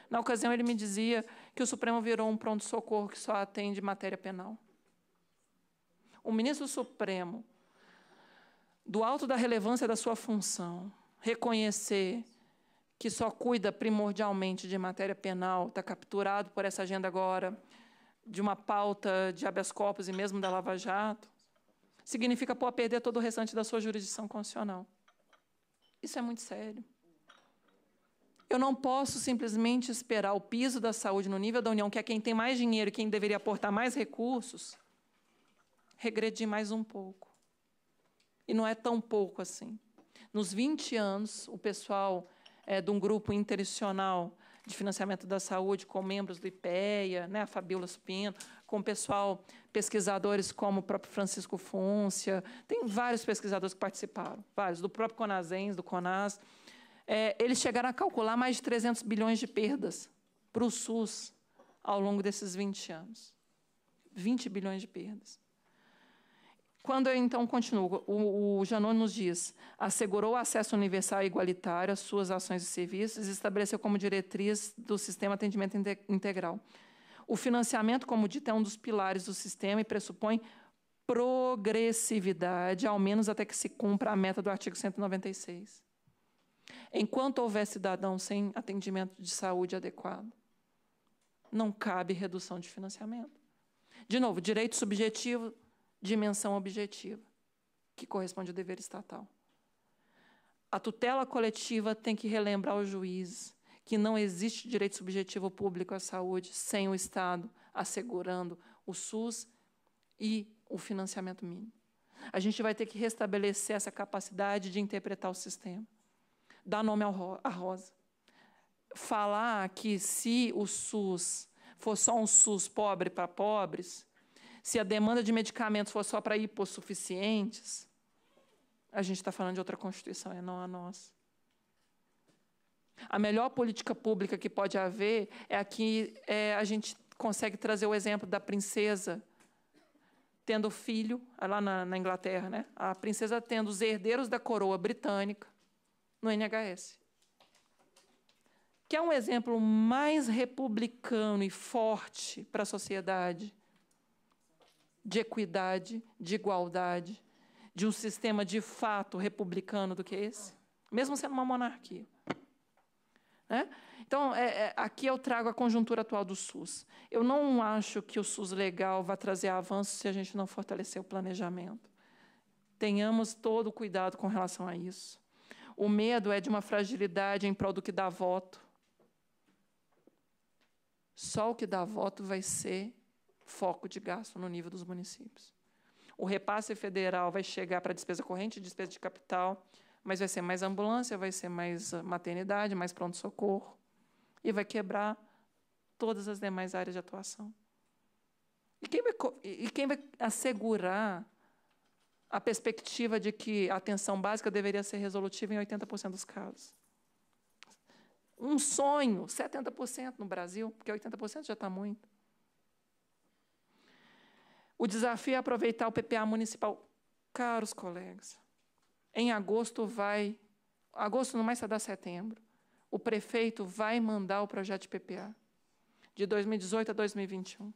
Na ocasião, ele me dizia que o Supremo virou um pronto-socorro que só atende matéria penal. O ministro Supremo, do alto da relevância da sua função, reconhecer que só cuida primordialmente de matéria penal, está capturado por essa agenda agora de uma pauta de habeas corpus e mesmo da Lava Jato, significa pôr a perder todo o restante da sua jurisdição constitucional. Isso é muito sério. Eu não posso simplesmente esperar o piso da saúde no nível da União, que é quem tem mais dinheiro e quem deveria aportar mais recursos, regredir mais um pouco. E não é tão pouco assim. Nos 20 anos, o pessoal é, de um grupo interinstitucional de financiamento da saúde com membros do IPEA, né, a Fabiola Supino, com o pessoal, pesquisadores como o próprio Francisco Fúncia, tem vários pesquisadores que participaram, vários, do próprio Conasens, do Conas. É, eles chegaram a calcular mais de 300 bilhões de perdas para o SUS ao longo desses 20 anos. 20 bilhões de perdas. Quando eu, então, continuo, o, o nos diz, assegurou acesso universal e igualitário às suas ações e serviços e estabeleceu como diretriz do sistema atendimento integral. O financiamento, como dito, é um dos pilares do sistema e pressupõe progressividade, ao menos até que se cumpra a meta do artigo 196. Enquanto houver cidadão sem atendimento de saúde adequado, não cabe redução de financiamento. De novo, direito subjetivo dimensão objetiva, que corresponde ao dever estatal. A tutela coletiva tem que relembrar ao juiz que não existe direito subjetivo público à saúde sem o Estado assegurando o SUS e o financiamento mínimo. A gente vai ter que restabelecer essa capacidade de interpretar o sistema. Dar nome à rosa. Falar que se o SUS for só um SUS pobre para pobres, se a demanda de medicamentos for só para hipossuficientes, a gente está falando de outra Constituição, é não a nossa. A melhor política pública que pode haver é a que é, a gente consegue trazer o exemplo da princesa tendo filho, lá na, na Inglaterra, né? a princesa tendo os herdeiros da coroa britânica no NHS. Que é um exemplo mais republicano e forte para a sociedade de equidade, de igualdade, de um sistema de fato republicano do que esse, mesmo sendo uma monarquia. Né? Então, é, é, aqui eu trago a conjuntura atual do SUS. Eu não acho que o SUS legal vai trazer avanço se a gente não fortalecer o planejamento. Tenhamos todo o cuidado com relação a isso. O medo é de uma fragilidade em prol do que dá voto. Só o que dá voto vai ser foco de gasto no nível dos municípios. O repasse federal vai chegar para despesa corrente despesa de capital, mas vai ser mais ambulância, vai ser mais ah, maternidade, mais pronto-socorro, e vai quebrar todas as demais áreas de atuação. E quem vai, e quem vai assegurar a perspectiva de que a atenção básica deveria ser resolutiva em 80% dos casos? Um sonho, 70% no Brasil, porque 80% já está muito. O desafio é aproveitar o PPA municipal. Caros colegas, em agosto vai, agosto não mais dar setembro, o prefeito vai mandar o projeto de PPA de 2018 a 2021.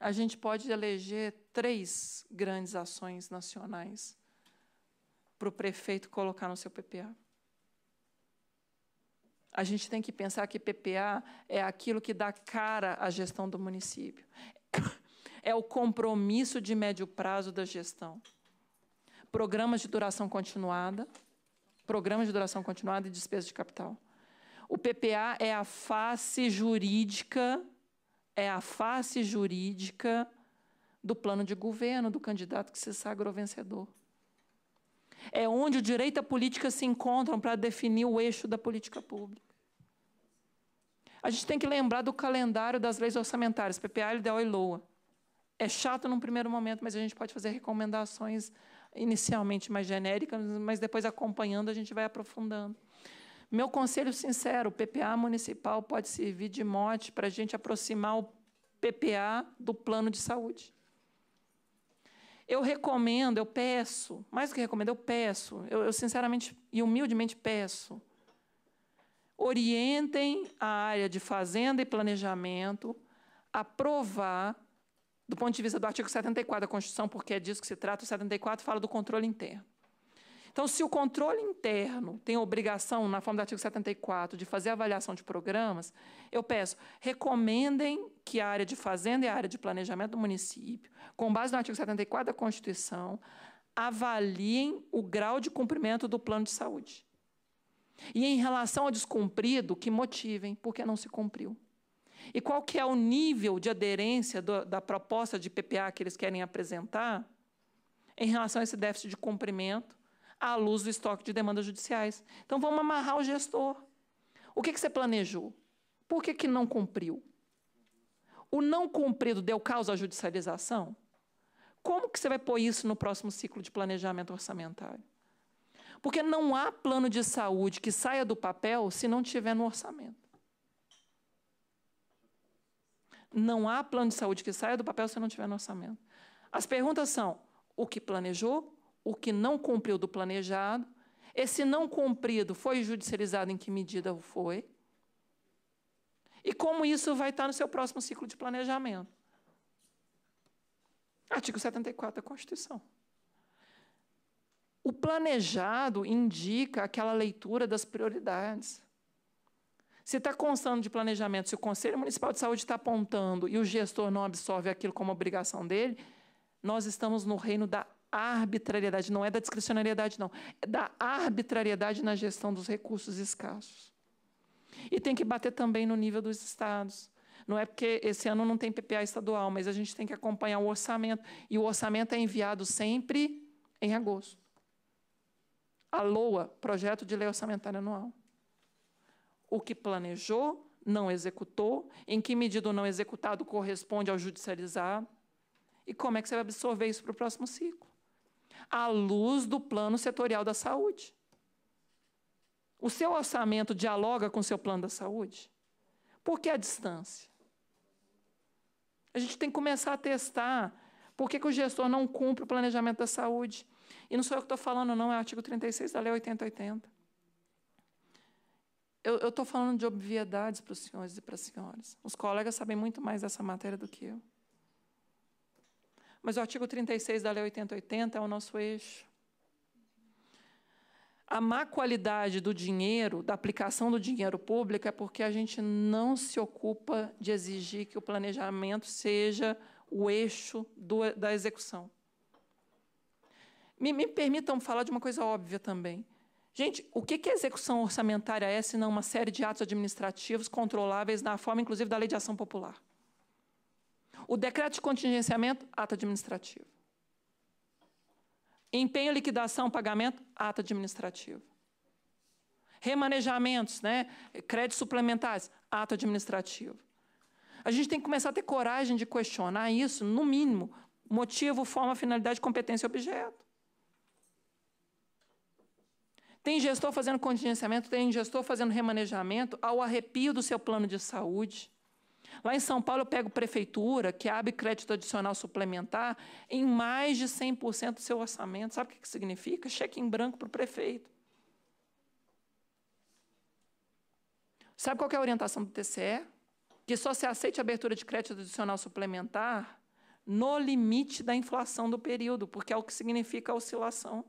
A gente pode eleger três grandes ações nacionais para o prefeito colocar no seu PPA. A gente tem que pensar que PPA é aquilo que dá cara à gestão do município. É o compromisso de médio prazo da gestão. Programas de duração continuada, programas de duração continuada e despesa de capital. O PPA é a face jurídica, é a face jurídica do plano de governo do candidato que se sagrou vencedor. É onde o direito e a política se encontram para definir o eixo da política pública. A gente tem que lembrar do calendário das leis orçamentárias, PPA, LDO e LOA. É chato num primeiro momento, mas a gente pode fazer recomendações inicialmente mais genéricas, mas depois acompanhando a gente vai aprofundando. Meu conselho sincero, o PPA municipal pode servir de mote para a gente aproximar o PPA do plano de saúde. Eu recomendo, eu peço, mais do que recomendo, eu peço, eu, eu sinceramente e humildemente peço, orientem a área de fazenda e planejamento a aprovar, do ponto de vista do artigo 74 da Constituição, porque é disso que se trata, o 74 fala do controle interno. Então, se o controle interno tem obrigação, na forma do artigo 74, de fazer avaliação de programas, eu peço, recomendem que a área de fazenda e a área de planejamento do município, com base no artigo 74 da Constituição, avaliem o grau de cumprimento do plano de saúde. E em relação ao descumprido, que motivem por que não se cumpriu. E qual que é o nível de aderência do, da proposta de PPA que eles querem apresentar em relação a esse déficit de cumprimento à luz do estoque de demandas judiciais. Então, vamos amarrar o gestor. O que, que você planejou? Por que, que não cumpriu? O não cumprido deu causa à judicialização? Como que você vai pôr isso no próximo ciclo de planejamento orçamentário? Porque não há plano de saúde que saia do papel se não tiver no orçamento. Não há plano de saúde que saia do papel se não tiver no orçamento. As perguntas são: o que planejou, o que não cumpriu do planejado, esse não cumprido foi judicializado em que medida foi? E como isso vai estar no seu próximo ciclo de planejamento? Artigo 74 da Constituição. O planejado indica aquela leitura das prioridades. Se está constando de planejamento, se o Conselho Municipal de Saúde está apontando e o gestor não absorve aquilo como obrigação dele, nós estamos no reino da arbitrariedade, não é da discricionariedade, não, é da arbitrariedade na gestão dos recursos escassos. E tem que bater também no nível dos estados. Não é porque esse ano não tem PPA estadual, mas a gente tem que acompanhar o orçamento. E o orçamento é enviado sempre em agosto. A LOA, Projeto de Lei Orçamentária Anual. O que planejou, não executou, em que medida o não executado corresponde ao judicializado, e como é que você vai absorver isso para o próximo ciclo? À luz do plano setorial da saúde. O seu orçamento dialoga com o seu plano da saúde? Por que a distância? A gente tem que começar a testar. Por que, que o gestor não cumpre o planejamento da saúde? E não sou eu que estou falando, não, é o artigo 36 da Lei 8080. Eu estou falando de obviedades para os senhores e para as senhoras. Os colegas sabem muito mais dessa matéria do que eu. Mas o artigo 36 da Lei 8080 é o nosso eixo. A má qualidade do dinheiro, da aplicação do dinheiro público, é porque a gente não se ocupa de exigir que o planejamento seja o eixo do, da execução. Me, me, permitam falar de uma coisa óbvia também. Gente, o que, que a execução orçamentária é, se não uma série de atos administrativos controláveis na forma, inclusive, da lei de ação popular? O decreto de contingenciamento, ato administrativo. Empenho, liquidação, pagamento, ato administrativo. Remanejamentos, né? créditos suplementares, ato administrativo. A gente tem que começar a ter coragem de questionar isso, no mínimo, motivo, forma, finalidade, competência e objeto. Tem gestor fazendo contingenciamento, tem gestor fazendo remanejamento ao arrepio do seu plano de saúde. Lá em São Paulo, eu pego prefeitura, que abre crédito adicional suplementar em mais de 100% do seu orçamento. Sabe o que significa? Cheque em branco para o prefeito. Sabe qual é a orientação do TCE? Que só se aceite a abertura de crédito adicional suplementar no limite da inflação do período, porque é o que significa a oscilação.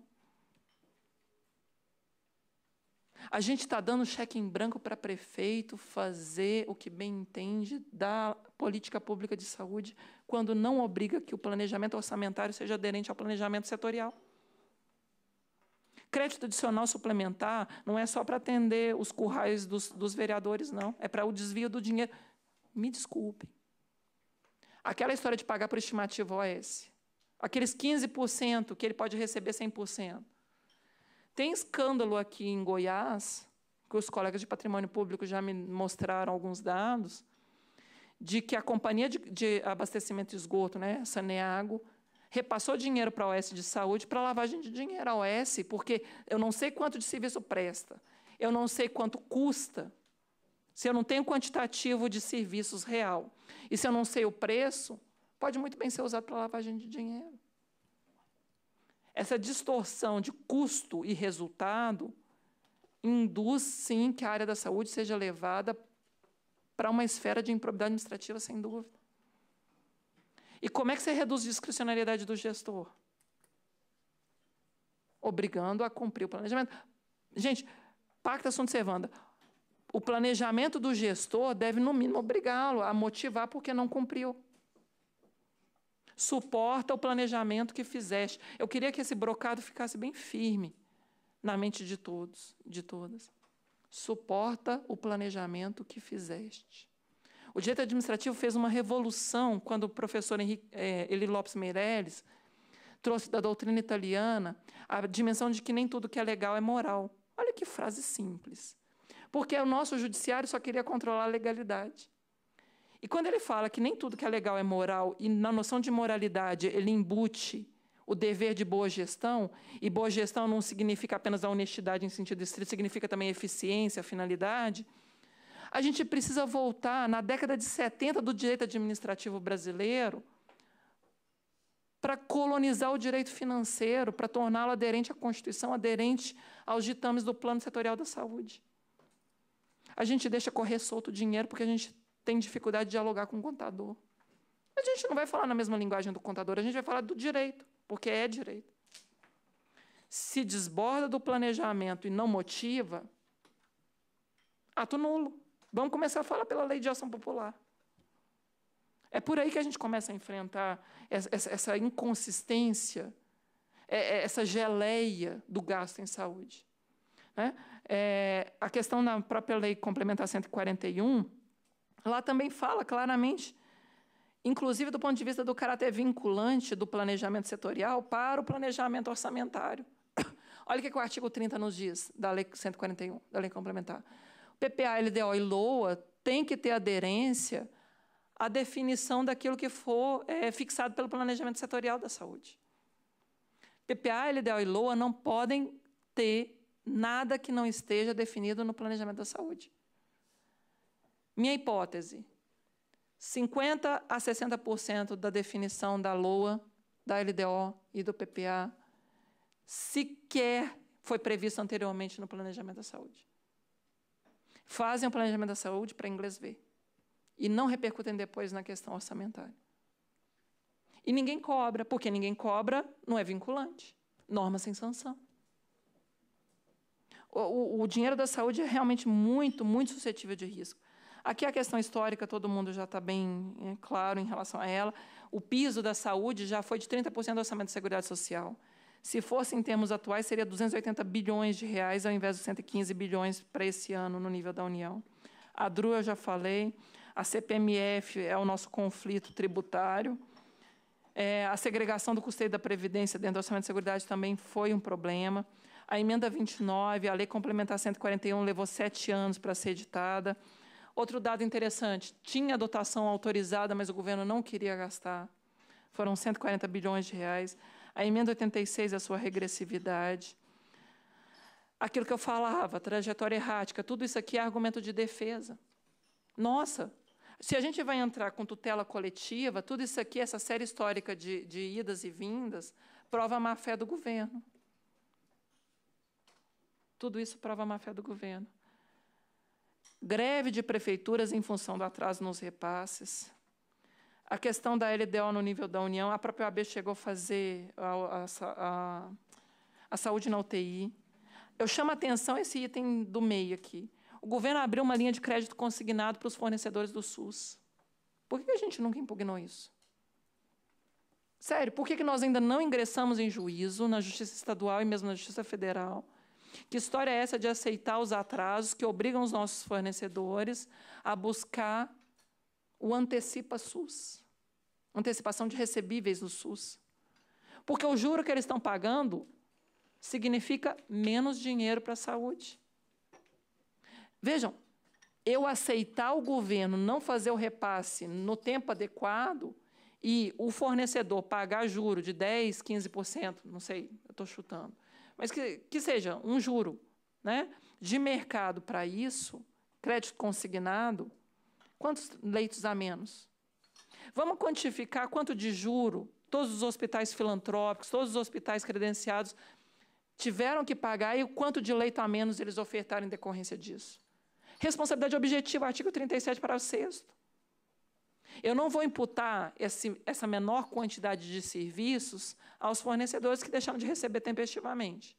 A gente está dando cheque em branco para prefeito fazer o que bem entende da política pública de saúde, quando não obriga que o planejamento orçamentário seja aderente ao planejamento setorial. Crédito adicional suplementar não é só para atender os currais dos, dos vereadores, não. É para o desvio do dinheiro. Me desculpem. Aquela história de pagar por estimativa OS, aqueles 15% que ele pode receber 100%. Tem escândalo aqui em Goiás, que os colegas de patrimônio público já me mostraram alguns dados, de que a companhia de, de abastecimento de esgoto, né, Saneago, repassou dinheiro para a OS de saúde para lavagem de dinheiro à OS, porque eu não sei quanto de serviço presta, eu não sei quanto custa, se eu não tenho quantitativo de serviços real, e se eu não sei o preço, pode muito bem ser usado para lavagem de dinheiro. Essa distorção de custo e resultado induz, sim, que a área da saúde seja levada para uma esfera de improbidade administrativa, sem dúvida. E como é que você reduz a discricionariedade do gestor? Obrigando a cumprir o planejamento. Gente, pacta sunt servanda. O planejamento do gestor deve, no mínimo, obrigá-lo a motivar porque não cumpriu. Suporta o planejamento que fizeste. Eu queria que esse brocado ficasse bem firme na mente de todos, de todas. Suporta o planejamento que fizeste. O direito administrativo fez uma revolução quando o professor Henrique, é, Eli Lopes Meirelles trouxe da doutrina italiana a dimensão de que nem tudo que é legal é moral. Olha que frase simples. Porque o nosso judiciário só queria controlar a legalidade. E quando ele fala que nem tudo que é legal é moral, e na noção de moralidade ele embute o dever de boa gestão, e boa gestão não significa apenas a honestidade em sentido estrito, significa também eficiência, finalidade, A gente precisa voltar na década de 70 do direito administrativo brasileiro para colonizar o direito financeiro, para torná-lo aderente à Constituição, aderente aos ditames do Plano Setorial da Saúde. A gente deixa correr solto o dinheiro porque a gente tem dificuldade de dialogar com o contador. A gente não vai falar na mesma linguagem do contador, a gente vai falar do direito, porque é direito. Se desborda do planejamento e não motiva, ato nulo. Vamos começar a falar pela lei de ação popular. É por aí que a gente começa a enfrentar essa inconsistência, é, é, essa geleia do gasto em saúde. Né? É, a questão da própria lei complementar 141, lá também fala claramente, inclusive do ponto de vista do caráter vinculante do planejamento setorial para o planejamento orçamentário. Olha o que, o artigo 30 nos diz da lei 141, da lei complementar. O PPA, LDO e LOA têm que ter aderência a definição daquilo que for é, fixado pelo planejamento setorial da saúde. PPA, LDO e LOA não podem ter nada que não esteja definido no planejamento da saúde. Minha hipótese: 50 a 60% da definição da LOA, da LDO e do PPA sequer foi previsto anteriormente no planejamento da saúde. Fazem o planejamento da saúde para inglês ver e não repercutem depois na questão orçamentária. E ninguém cobra, porque ninguém cobra não é vinculante. Norma sem sanção. O, o, o, dinheiro da saúde é realmente muito, muito suscetível de risco. Aqui a questão histórica, todo mundo já está bem é, claro em relação a ela. O piso da saúde já foi de 30% do orçamento de seguridade social. Se fosse em termos atuais, seria 280 bilhões de reais, ao invés de 115 bilhões para esse ano no nível da União. A DRU eu já falei. A CPMF é o nosso conflito tributário. É, a segregação do custeio da Previdência dentro do Orçamento de Seguridade também foi um problema. A emenda 29, a Lei Complementar 141, levou sete anos para ser editada. Outro dado interessante: tinha dotação autorizada, mas o governo não queria gastar. Foram 140 bilhões de reais. A emenda 86, a sua regressividade. Aquilo que eu falava, trajetória errática, tudo isso aqui é argumento de defesa. Nossa, se a gente vai entrar com tutela coletiva, tudo isso aqui, essa série histórica de, de idas e vindas, prova a má-fé do governo. Tudo isso prova a má-fé do governo. Greve de prefeituras em função do atraso nos repasses. A questão da LDO no nível da União, a própria OAB chegou a fazer a, a, a, a saúde na UTI. Eu chamo a atenção esse item do meio aqui. O governo abriu uma linha de crédito consignado para os fornecedores do SUS. Por que a gente nunca impugnou isso? Sério, por que nós ainda não ingressamos em juízo na Justiça Estadual e mesmo na Justiça Federal? Que história é essa de aceitar os atrasos que obrigam os nossos fornecedores a buscar o antecipa SUS? Antecipação de recebíveis do SUS. Porque o juro que eles estão pagando significa menos dinheiro para a saúde. Vejam, eu aceitar o governo não fazer o repasse no tempo adequado e o fornecedor pagar juro de 10%, 15%, não sei, eu estou chutando, mas que, que seja um juro né, de mercado para isso, crédito consignado, quantos leitos a menos? Vamos quantificar quanto de juro todos os hospitais filantrópicos, todos os hospitais credenciados tiveram que pagar e o quanto de leito a menos eles ofertaram em decorrência disso. Responsabilidade objetiva, artigo 37, parágrafo 6. Eu não vou imputar esse, essa menor quantidade de serviços aos fornecedores que deixaram de receber tempestivamente.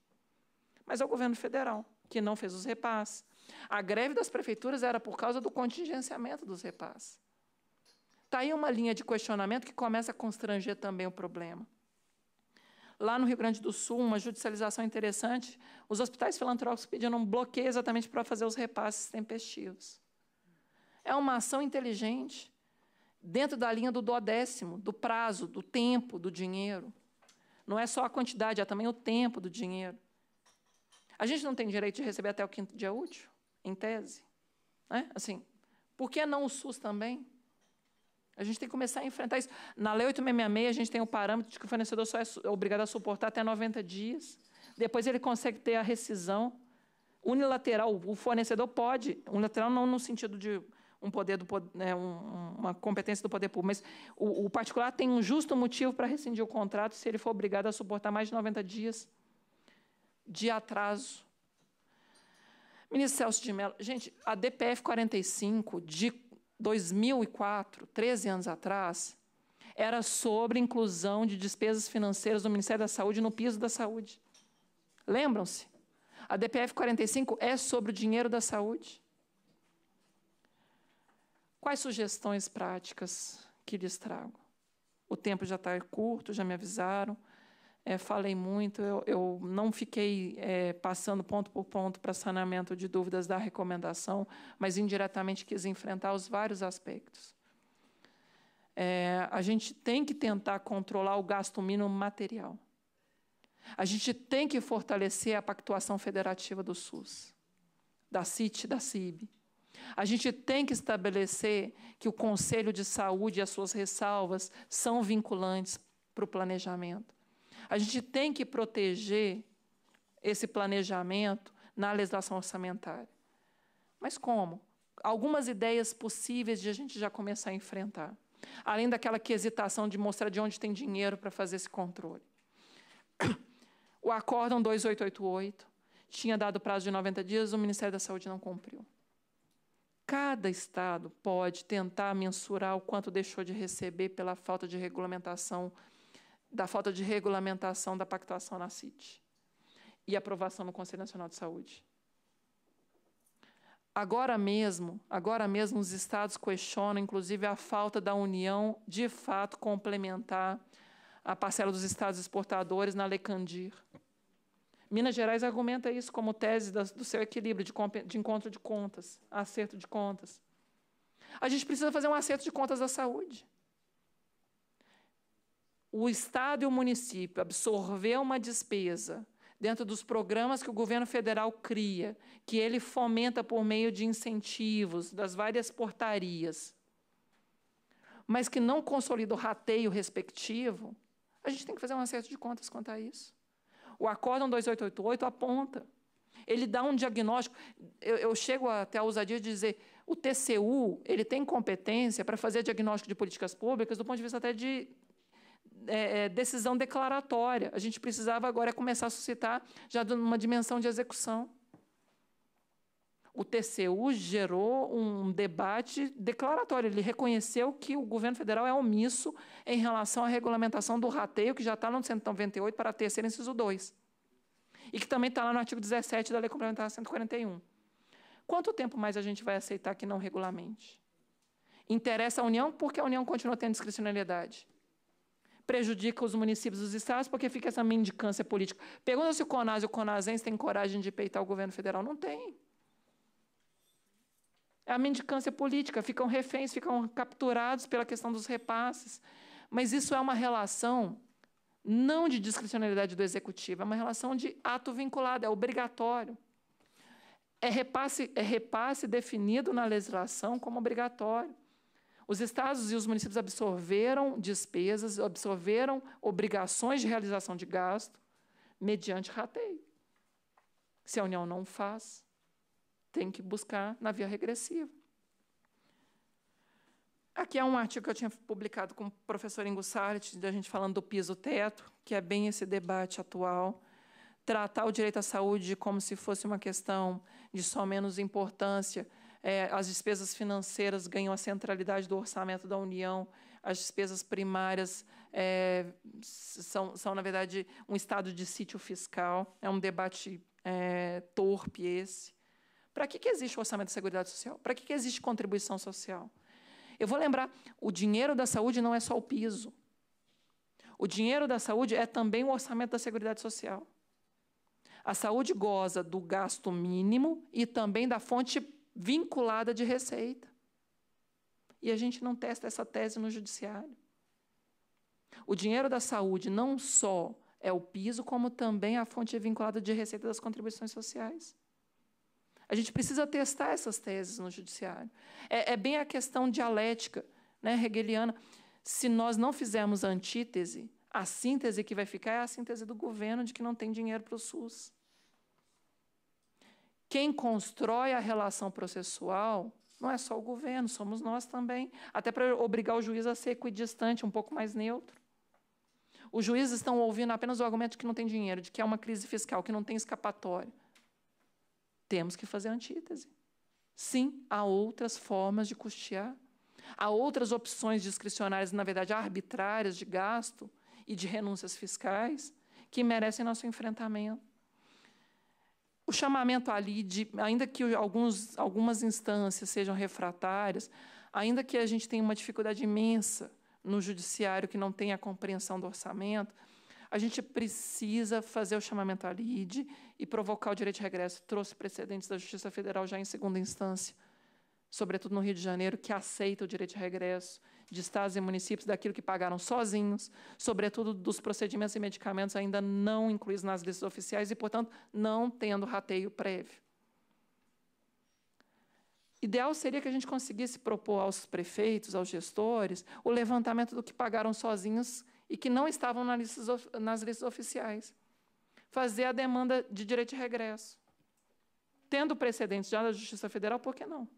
Mas ao governo federal, que não fez os repasses. A greve das prefeituras era por causa do contingenciamento dos repasses. Está aí uma linha de questionamento que começa a constranger também o problema. Lá no Rio Grande do Sul, uma judicialização interessante, os hospitais filantrópicos pediram um bloqueio exatamente para fazer os repasses tempestivos. É uma ação inteligente, dentro da linha do décimo, do prazo, do tempo, do dinheiro. Não é só a quantidade, é também o tempo do dinheiro. A gente não tem direito de receber até o quinto dia útil, em tese. Né? Assim, por que não o SUS também? A gente tem que começar a enfrentar isso. Na Lei 866, a gente tem o parâmetro de que o fornecedor só é obrigado a suportar até 90 dias. Depois ele consegue ter a rescisão. Unilateral, o fornecedor pode, unilateral não no sentido de um poder do né, um, uma competência do poder público, mas o, o particular tem um justo motivo para rescindir o contrato se ele for obrigado a suportar mais de 90 dias de atraso. Ministro Celso de Mello, gente, a DPF 45 de 2004, 13 anos atrás, era sobre inclusão de despesas financeiras do Ministério da Saúde no piso da saúde. Lembram-se? A DPF 45 é sobre o dinheiro da saúde. Quais sugestões práticas que lhes trago? O tempo já está curto, já me avisaram. É, falei muito, eu, eu não fiquei é, passando ponto por ponto para saneamento de dúvidas da recomendação, mas indiretamente quis enfrentar os vários aspectos. É, a gente tem que tentar controlar o gasto mínimo material. A gente tem que fortalecer a pactuação federativa do SUS, da CIT, da CIB. A gente tem que estabelecer que o Conselho de Saúde e as suas ressalvas são vinculantes para o planejamento. A gente tem que proteger esse planejamento na legislação orçamentária. Mas como? Algumas ideias possíveis de a gente já começar a enfrentar. Além daquela que hesitação de mostrar de onde tem dinheiro para fazer esse controle. O acórdão 2888 tinha dado prazo de 90 dias, o Ministério da Saúde não cumpriu. Cada estado pode tentar mensurar o quanto deixou de receber pela falta de regulamentação da falta de regulamentação da pactuação na CIT e aprovação no Conselho Nacional de Saúde. Agora mesmo, agora mesmo os estados questionam, inclusive, a falta da União de fato complementar a parcela dos estados exportadores na Lecandir. Minas Gerais argumenta isso como tese do seu equilíbrio de, encontro de contas, acerto de contas. A gente precisa fazer um acerto de contas da saúde o Estado e o município absorver uma despesa dentro dos programas que o governo federal cria, que ele fomenta por meio de incentivos, das várias portarias, mas que não consolida o rateio respectivo, a gente tem que fazer um acerto de contas quanto a isso. O Acórdão 2888 aponta. Ele dá um diagnóstico. Eu, eu chego até a ousadia de dizer o TCU ele tem competência para fazer diagnóstico de políticas públicas do ponto de vista até de é, é, decisão declaratória. A gente precisava agora começar a suscitar já uma dimensão de execução. O TCU gerou um debate declaratório. Ele reconheceu que o governo federal é omisso em relação à regulamentação do rateio, que já está no 198 para a terceira inciso 2. E que também está lá no artigo 17 da Lei Complementar 141. Quanto tempo mais a gente vai aceitar que não regulamente? Interessa a União porque a União continua tendo discricionalidade prejudica os municípios e os estados, porque fica essa mendicância política. Pergunta se o CONAS e o CONASENS têm coragem de peitar o governo federal. Não tem. A mendicância política, ficam reféns, ficam capturados pela questão dos repasses. Mas isso é uma relação não de discricionalidade do executivo, é uma relação de ato vinculado, é obrigatório. É repasse, é repasse definido na legislação como obrigatório. Os estados e os municípios absorveram despesas, absorveram obrigações de realização de gasto mediante rateio. Se a União não faz, tem que buscar na via regressiva. Aqui é um artigo que eu tinha publicado com o professor Ingo Sartre, da gente falando do piso-teto, que é bem esse debate atual. Tratar o direito à saúde como se fosse uma questão de só menos importância, é, as despesas financeiras ganham a centralidade do orçamento da União, as despesas primárias é, são, são, na verdade, um estado de sítio fiscal. É um debate é, torpe esse. Para que, que existe o orçamento da Seguridade Social? Para que, que existe contribuição social? Eu vou lembrar, o dinheiro da saúde não é só o piso. O dinheiro da saúde é também o orçamento da Seguridade Social. A saúde goza do gasto mínimo e também da fonte vinculada de receita. E a gente não testa essa tese no judiciário. O dinheiro da saúde não só é o piso, como também a fonte vinculada de receita das contribuições sociais. A gente precisa testar essas teses no judiciário. É, é bem a questão dialética né, hegeliana. Se nós não fizermos antítese, a síntese que vai ficar é a síntese do governo de que não tem dinheiro para o SUS Quem constrói a relação processual não é só o governo, somos nós também, até para obrigar o juiz a ser equidistante, um pouco mais neutro. Os juízes estão ouvindo apenas o argumento de que não tem dinheiro, de que é uma crise fiscal, que não tem escapatória. Temos que fazer antítese. Sim, há outras formas de custear. Há outras opções discricionárias, na verdade arbitrárias, de gasto e de renúncias fiscais, que merecem nosso enfrentamento. O chamamento ali, de, ainda que alguns, algumas instâncias sejam refratárias, ainda que a gente tenha uma dificuldade imensa no judiciário que não tem a compreensão do orçamento, a gente precisa fazer o chamamento à lide e provocar o direito de regresso. Trouxe precedentes da Justiça Federal já em segunda instância, sobretudo no Rio de Janeiro, que aceita o direito de regresso de estados e municípios daquilo que pagaram sozinhos, sobretudo dos procedimentos e medicamentos ainda não incluídos nas listas oficiais e, portanto, não tendo rateio prévio. Ideal seria que a gente conseguisse propor aos prefeitos, aos gestores, o levantamento do que pagaram sozinhos e que não estavam nas listas, nas listas oficiais. Fazer a demanda de direito de regresso. Tendo precedentes já da Justiça Federal, por que não?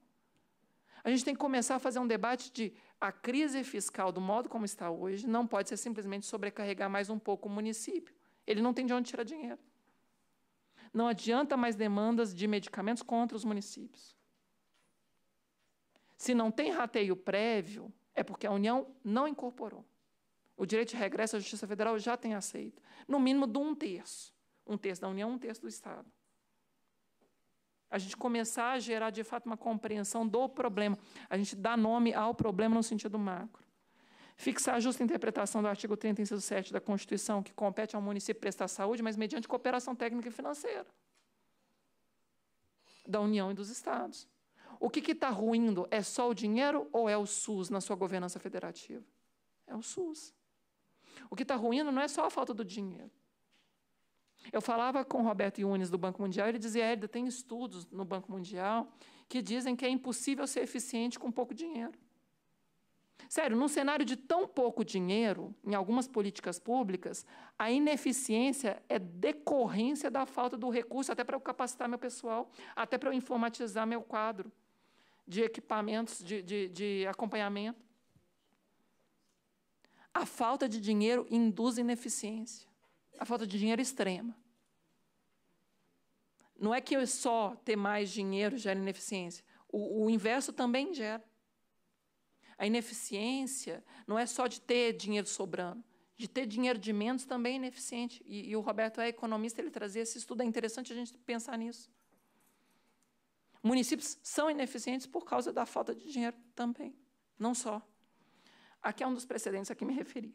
A gente tem que começar a fazer um debate de a crise fiscal, do modo como está hoje, não pode ser simplesmente sobrecarregar mais um pouco o município. Ele não tem de onde tirar dinheiro. Não adianta mais demandas de medicamentos contra os municípios. Se não tem rateio prévio, é porque a União não incorporou. O direito de regresso à Justiça Federal já tem aceito. No mínimo de um terço. Um terço da União, um terço do Estado. A gente começar a gerar, de fato, uma compreensão do problema. A gente dá nome ao problema no sentido macro. Fixar a justa interpretação do artigo 30, inciso 7 da Constituição, que compete ao município prestar saúde, mas mediante cooperação técnica e financeira da União e dos Estados. O que está ruindo? É só o dinheiro ou é o SUS na sua governança federativa? É o SUS. O que está ruindo não é só a falta do dinheiro. Eu falava com o Roberto Yunes do Banco Mundial, ele dizia, Hélida, tem estudos no Banco Mundial que dizem que é impossível ser eficiente com pouco dinheiro. Sério, num cenário de tão pouco dinheiro, em algumas políticas públicas, a ineficiência é decorrência da falta do recurso, até para eu capacitar meu pessoal, até para eu informatizar meu quadro de equipamentos de, de, de acompanhamento. A falta de dinheiro induz ineficiência. A falta de dinheiro extrema. Não é que só ter mais dinheiro gera ineficiência. O, o inverso também gera. A ineficiência não é só de ter dinheiro sobrando. De ter dinheiro de menos também é ineficiente. E, e o Roberto é economista, ele trazia esse estudo. É interessante a gente pensar nisso. Municípios são ineficientes por causa da falta de dinheiro também, não só. Aqui é um dos precedentes a que me referi.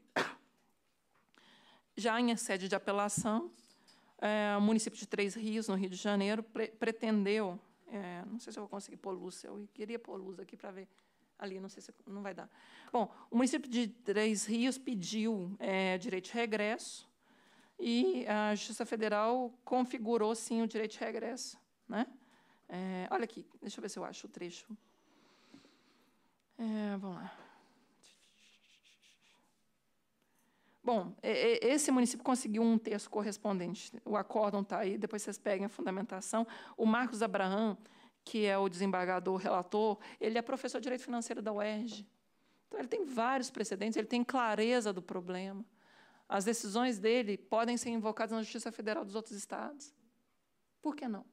Já em sede de apelação, é, o município de Três Rios, no Rio de Janeiro, pre pretendeu, é, não sei se eu vou conseguir pôr luz, eu queria pôr luz aqui para ver ali, não sei se não vai dar. Bom, o município de Três Rios pediu é, direito de regresso e a Justiça Federal configurou, sim, o direito de regresso. Né? Olha aqui, deixa eu ver se eu acho o trecho. Vamos lá. Bom, esse município conseguiu um texto correspondente. O acórdão está aí, depois vocês peguem a fundamentação. O Marcos Abraham, que é o desembargador relator, ele é professor de Direito Financeiro da UERJ. Então, ele tem vários precedentes, ele tem clareza do problema. As decisões dele podem ser invocadas na Justiça Federal dos outros estados. Por que não?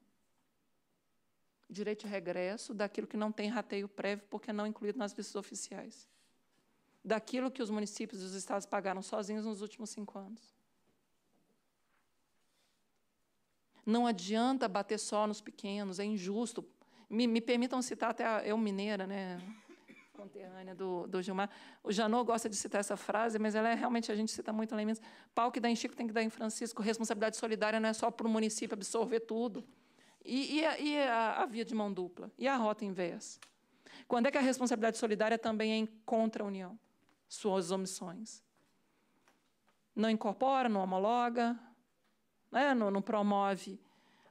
direito de regresso daquilo que não tem rateio prévio, porque não é incluído nas listas oficiais. Daquilo que os municípios e os estados pagaram sozinhos nos últimos cinco anos. Não adianta bater só nos pequenos, é injusto. Me, me permitam citar até a eu mineira, né, conterrânea do, do Gilmar. O Janot gosta de citar essa frase, mas ela é realmente a gente cita muito lá em Minas. Pau que dá em Chico tem que dar em Francisco. Responsabilidade solidária não é só para o município absorver tudo. E, e, a, e a, a, via de mão dupla? E a rota inversa? Quando é que a responsabilidade solidária também é contra a União? Suas omissões. Não incorpora, não homologa, né? não, não promove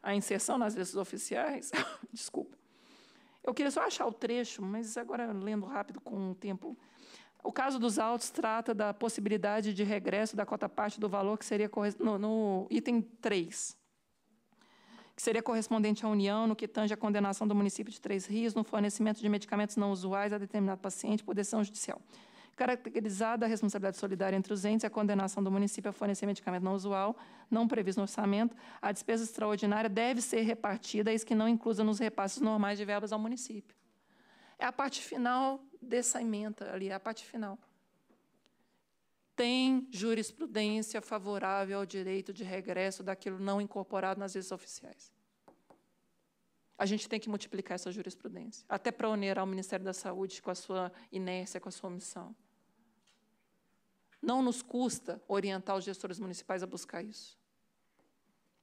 a inserção nas listas oficiais. Desculpa. Eu queria só achar o trecho, mas agora, lendo rápido com o tempo. O caso dos autos trata da possibilidade de regresso da cota parte do valor que seria no, no item 3 que seria correspondente à União no que tange a condenação do município de Três Rios no fornecimento de medicamentos não usuais a determinado paciente por decisão judicial. Caracterizada a responsabilidade solidária entre os entes, a condenação do município a fornecer medicamento não usual, não previsto no orçamento, a despesa extraordinária deve ser repartida, eis que não inclusa nos repasses normais de verbas ao município. É a parte final dessa emenda ali, é a parte final tem jurisprudência favorável ao direito de regresso daquilo não incorporado nas leis oficiais. A gente tem que multiplicar essa jurisprudência, até para onerar o Ministério da Saúde com a sua inércia, com a sua omissão. Não nos custa orientar os gestores municipais a buscar isso.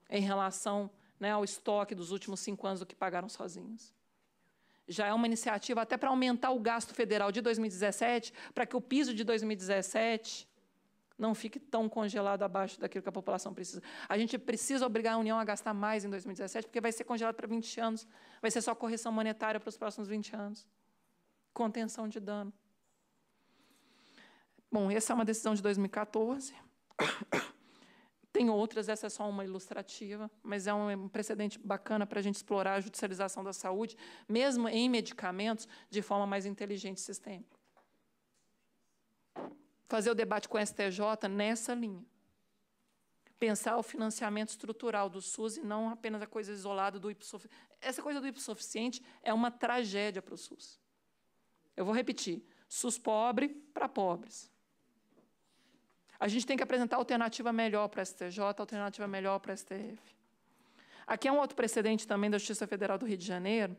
Em relação né, ao estoque dos últimos cinco anos do que pagaram sozinhos. Já é uma iniciativa até para aumentar o gasto federal de 2017, para que o piso de 2017 não fique tão congelado abaixo daquilo que a população precisa. A gente precisa obrigar a União a gastar mais em 2017, porque vai ser congelado para 20 anos. Vai ser só correção monetária para os próximos 20 anos. Contenção de dano. Bom, essa é uma decisão de 2014. Tem outras, essa é só uma ilustrativa, mas é um precedente bacana para a gente explorar a judicialização da saúde, mesmo em medicamentos, de forma mais inteligente e sistêmica fazer o debate com o STJ nessa linha. Pensar o financiamento estrutural do SUS e não apenas a coisa isolada do hipossuficiente. Essa coisa do hipossuficiente é uma tragédia para o SUS. Eu vou repetir: SUS pobre para pobres. A gente tem que apresentar alternativa melhor para a STJ, alternativa melhor para a STF. Aqui é um outro precedente também da Justiça Federal do Rio de Janeiro,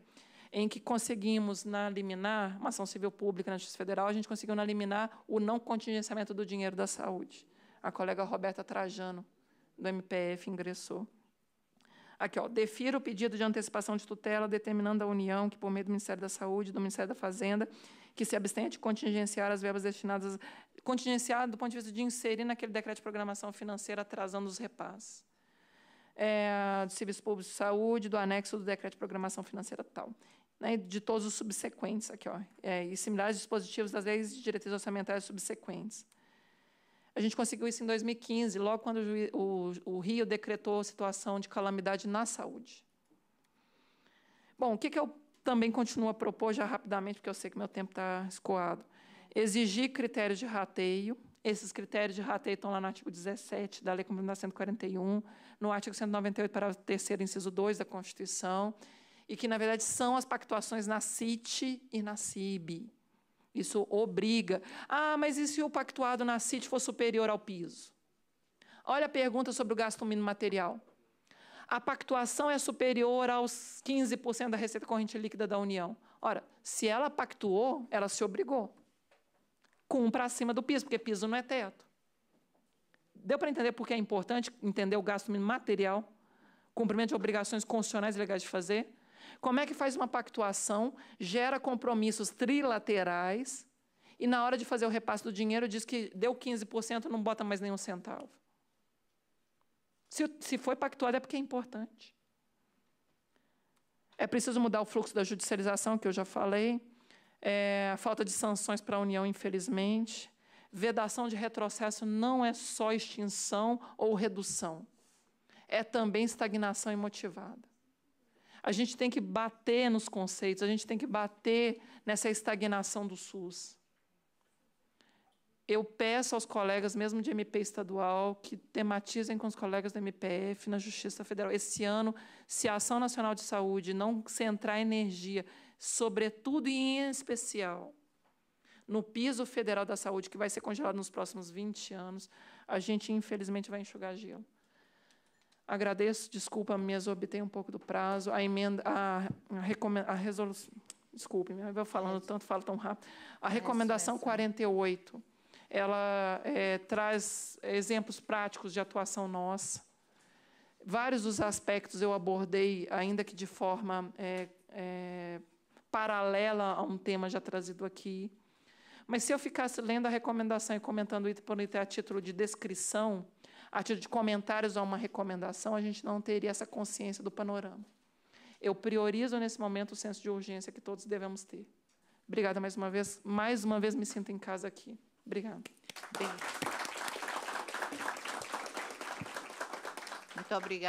em que conseguimos, na liminar, uma ação civil pública na Justiça Federal, a gente conseguiu na liminar o não contingenciamento do dinheiro da saúde. A colega Roberta Trajano, do MPF, ingressou. Aqui, ó, defira o pedido de antecipação de tutela, determinando a União, que por meio do Ministério da Saúde, do Ministério da Fazenda, que se abstenha de contingenciar as verbas destinadas, contingenciar do ponto de vista de inserir naquele decreto de programação financeira, atrasando os repasses. É, do Serviço Público de Saúde, do anexo do decreto de programação financeira tal né, de todos os subsequentes aqui, ó, é, e similares dispositivos das leis de diretrizes orçamentárias subsequentes. A gente conseguiu isso em 2015, logo quando o, o, o Rio decretou situação de calamidade na saúde. Bom, o que, que eu também continuo a propor já rapidamente, porque eu sei que meu tempo está escoado. Exigir critérios de rateio. Esses critérios de rateio estão lá no artigo 17 da Lei Complementar 141, no artigo 198, para o terceiro inciso 2 da Constituição, e que, na verdade, são as pactuações na CIT e na CIB. Isso obriga. Ah, mas e se o pactuado na CIT for superior ao piso? Olha a pergunta sobre o gasto mínimo material. A pactuação é superior aos 15% da receita corrente líquida da União. Ora, se ela pactuou, ela se obrigou. Cumpra acima do piso, porque piso não é teto. Deu para entender por que é importante entender o gasto mínimo material, cumprimento de obrigações constitucionais e legais de fazer? Como é que faz uma pactuação, gera compromissos trilaterais e, na hora de fazer o repasse do dinheiro, diz que deu 15%, não bota mais nenhum centavo? Se, se foi pactuado, é porque é importante. É preciso mudar o fluxo da judicialização, que eu já falei. É, a falta de sanções para a União, infelizmente. Vedação de retrocesso não é só extinção ou redução. É também estagnação imotivada. A gente tem que bater nos conceitos, a gente tem que bater nessa estagnação do SUS. Eu peço aos colegas, mesmo de MP estadual, que tematizem com os colegas da MPF na Justiça Federal. Esse ano, se a Ação Nacional de Saúde não centrar energia, sobretudo e em especial, no piso federal da saúde, que vai ser congelado nos próximos 20 anos, a gente, infelizmente, vai enxugar gelo. Agradeço, desculpa, me exorbitei um pouco do prazo. A emenda, a, a, a resolução, desculpe, eu vou falando tanto, falo tão rápido. A recomendação 48, ela é, traz exemplos práticos de atuação nossa. Vários dos aspectos eu abordei, ainda que de forma é, é, paralela a um tema já trazido aqui. Mas se eu ficasse lendo a recomendação e comentando isso por a título de descrição, a título de comentários a uma recomendação, a gente não teria essa consciência do panorama. Eu priorizo nesse momento o senso de urgência que todos devemos ter. Obrigada mais uma vez. Mais uma vez me sinto em casa aqui. Obrigada. Muito obrigada.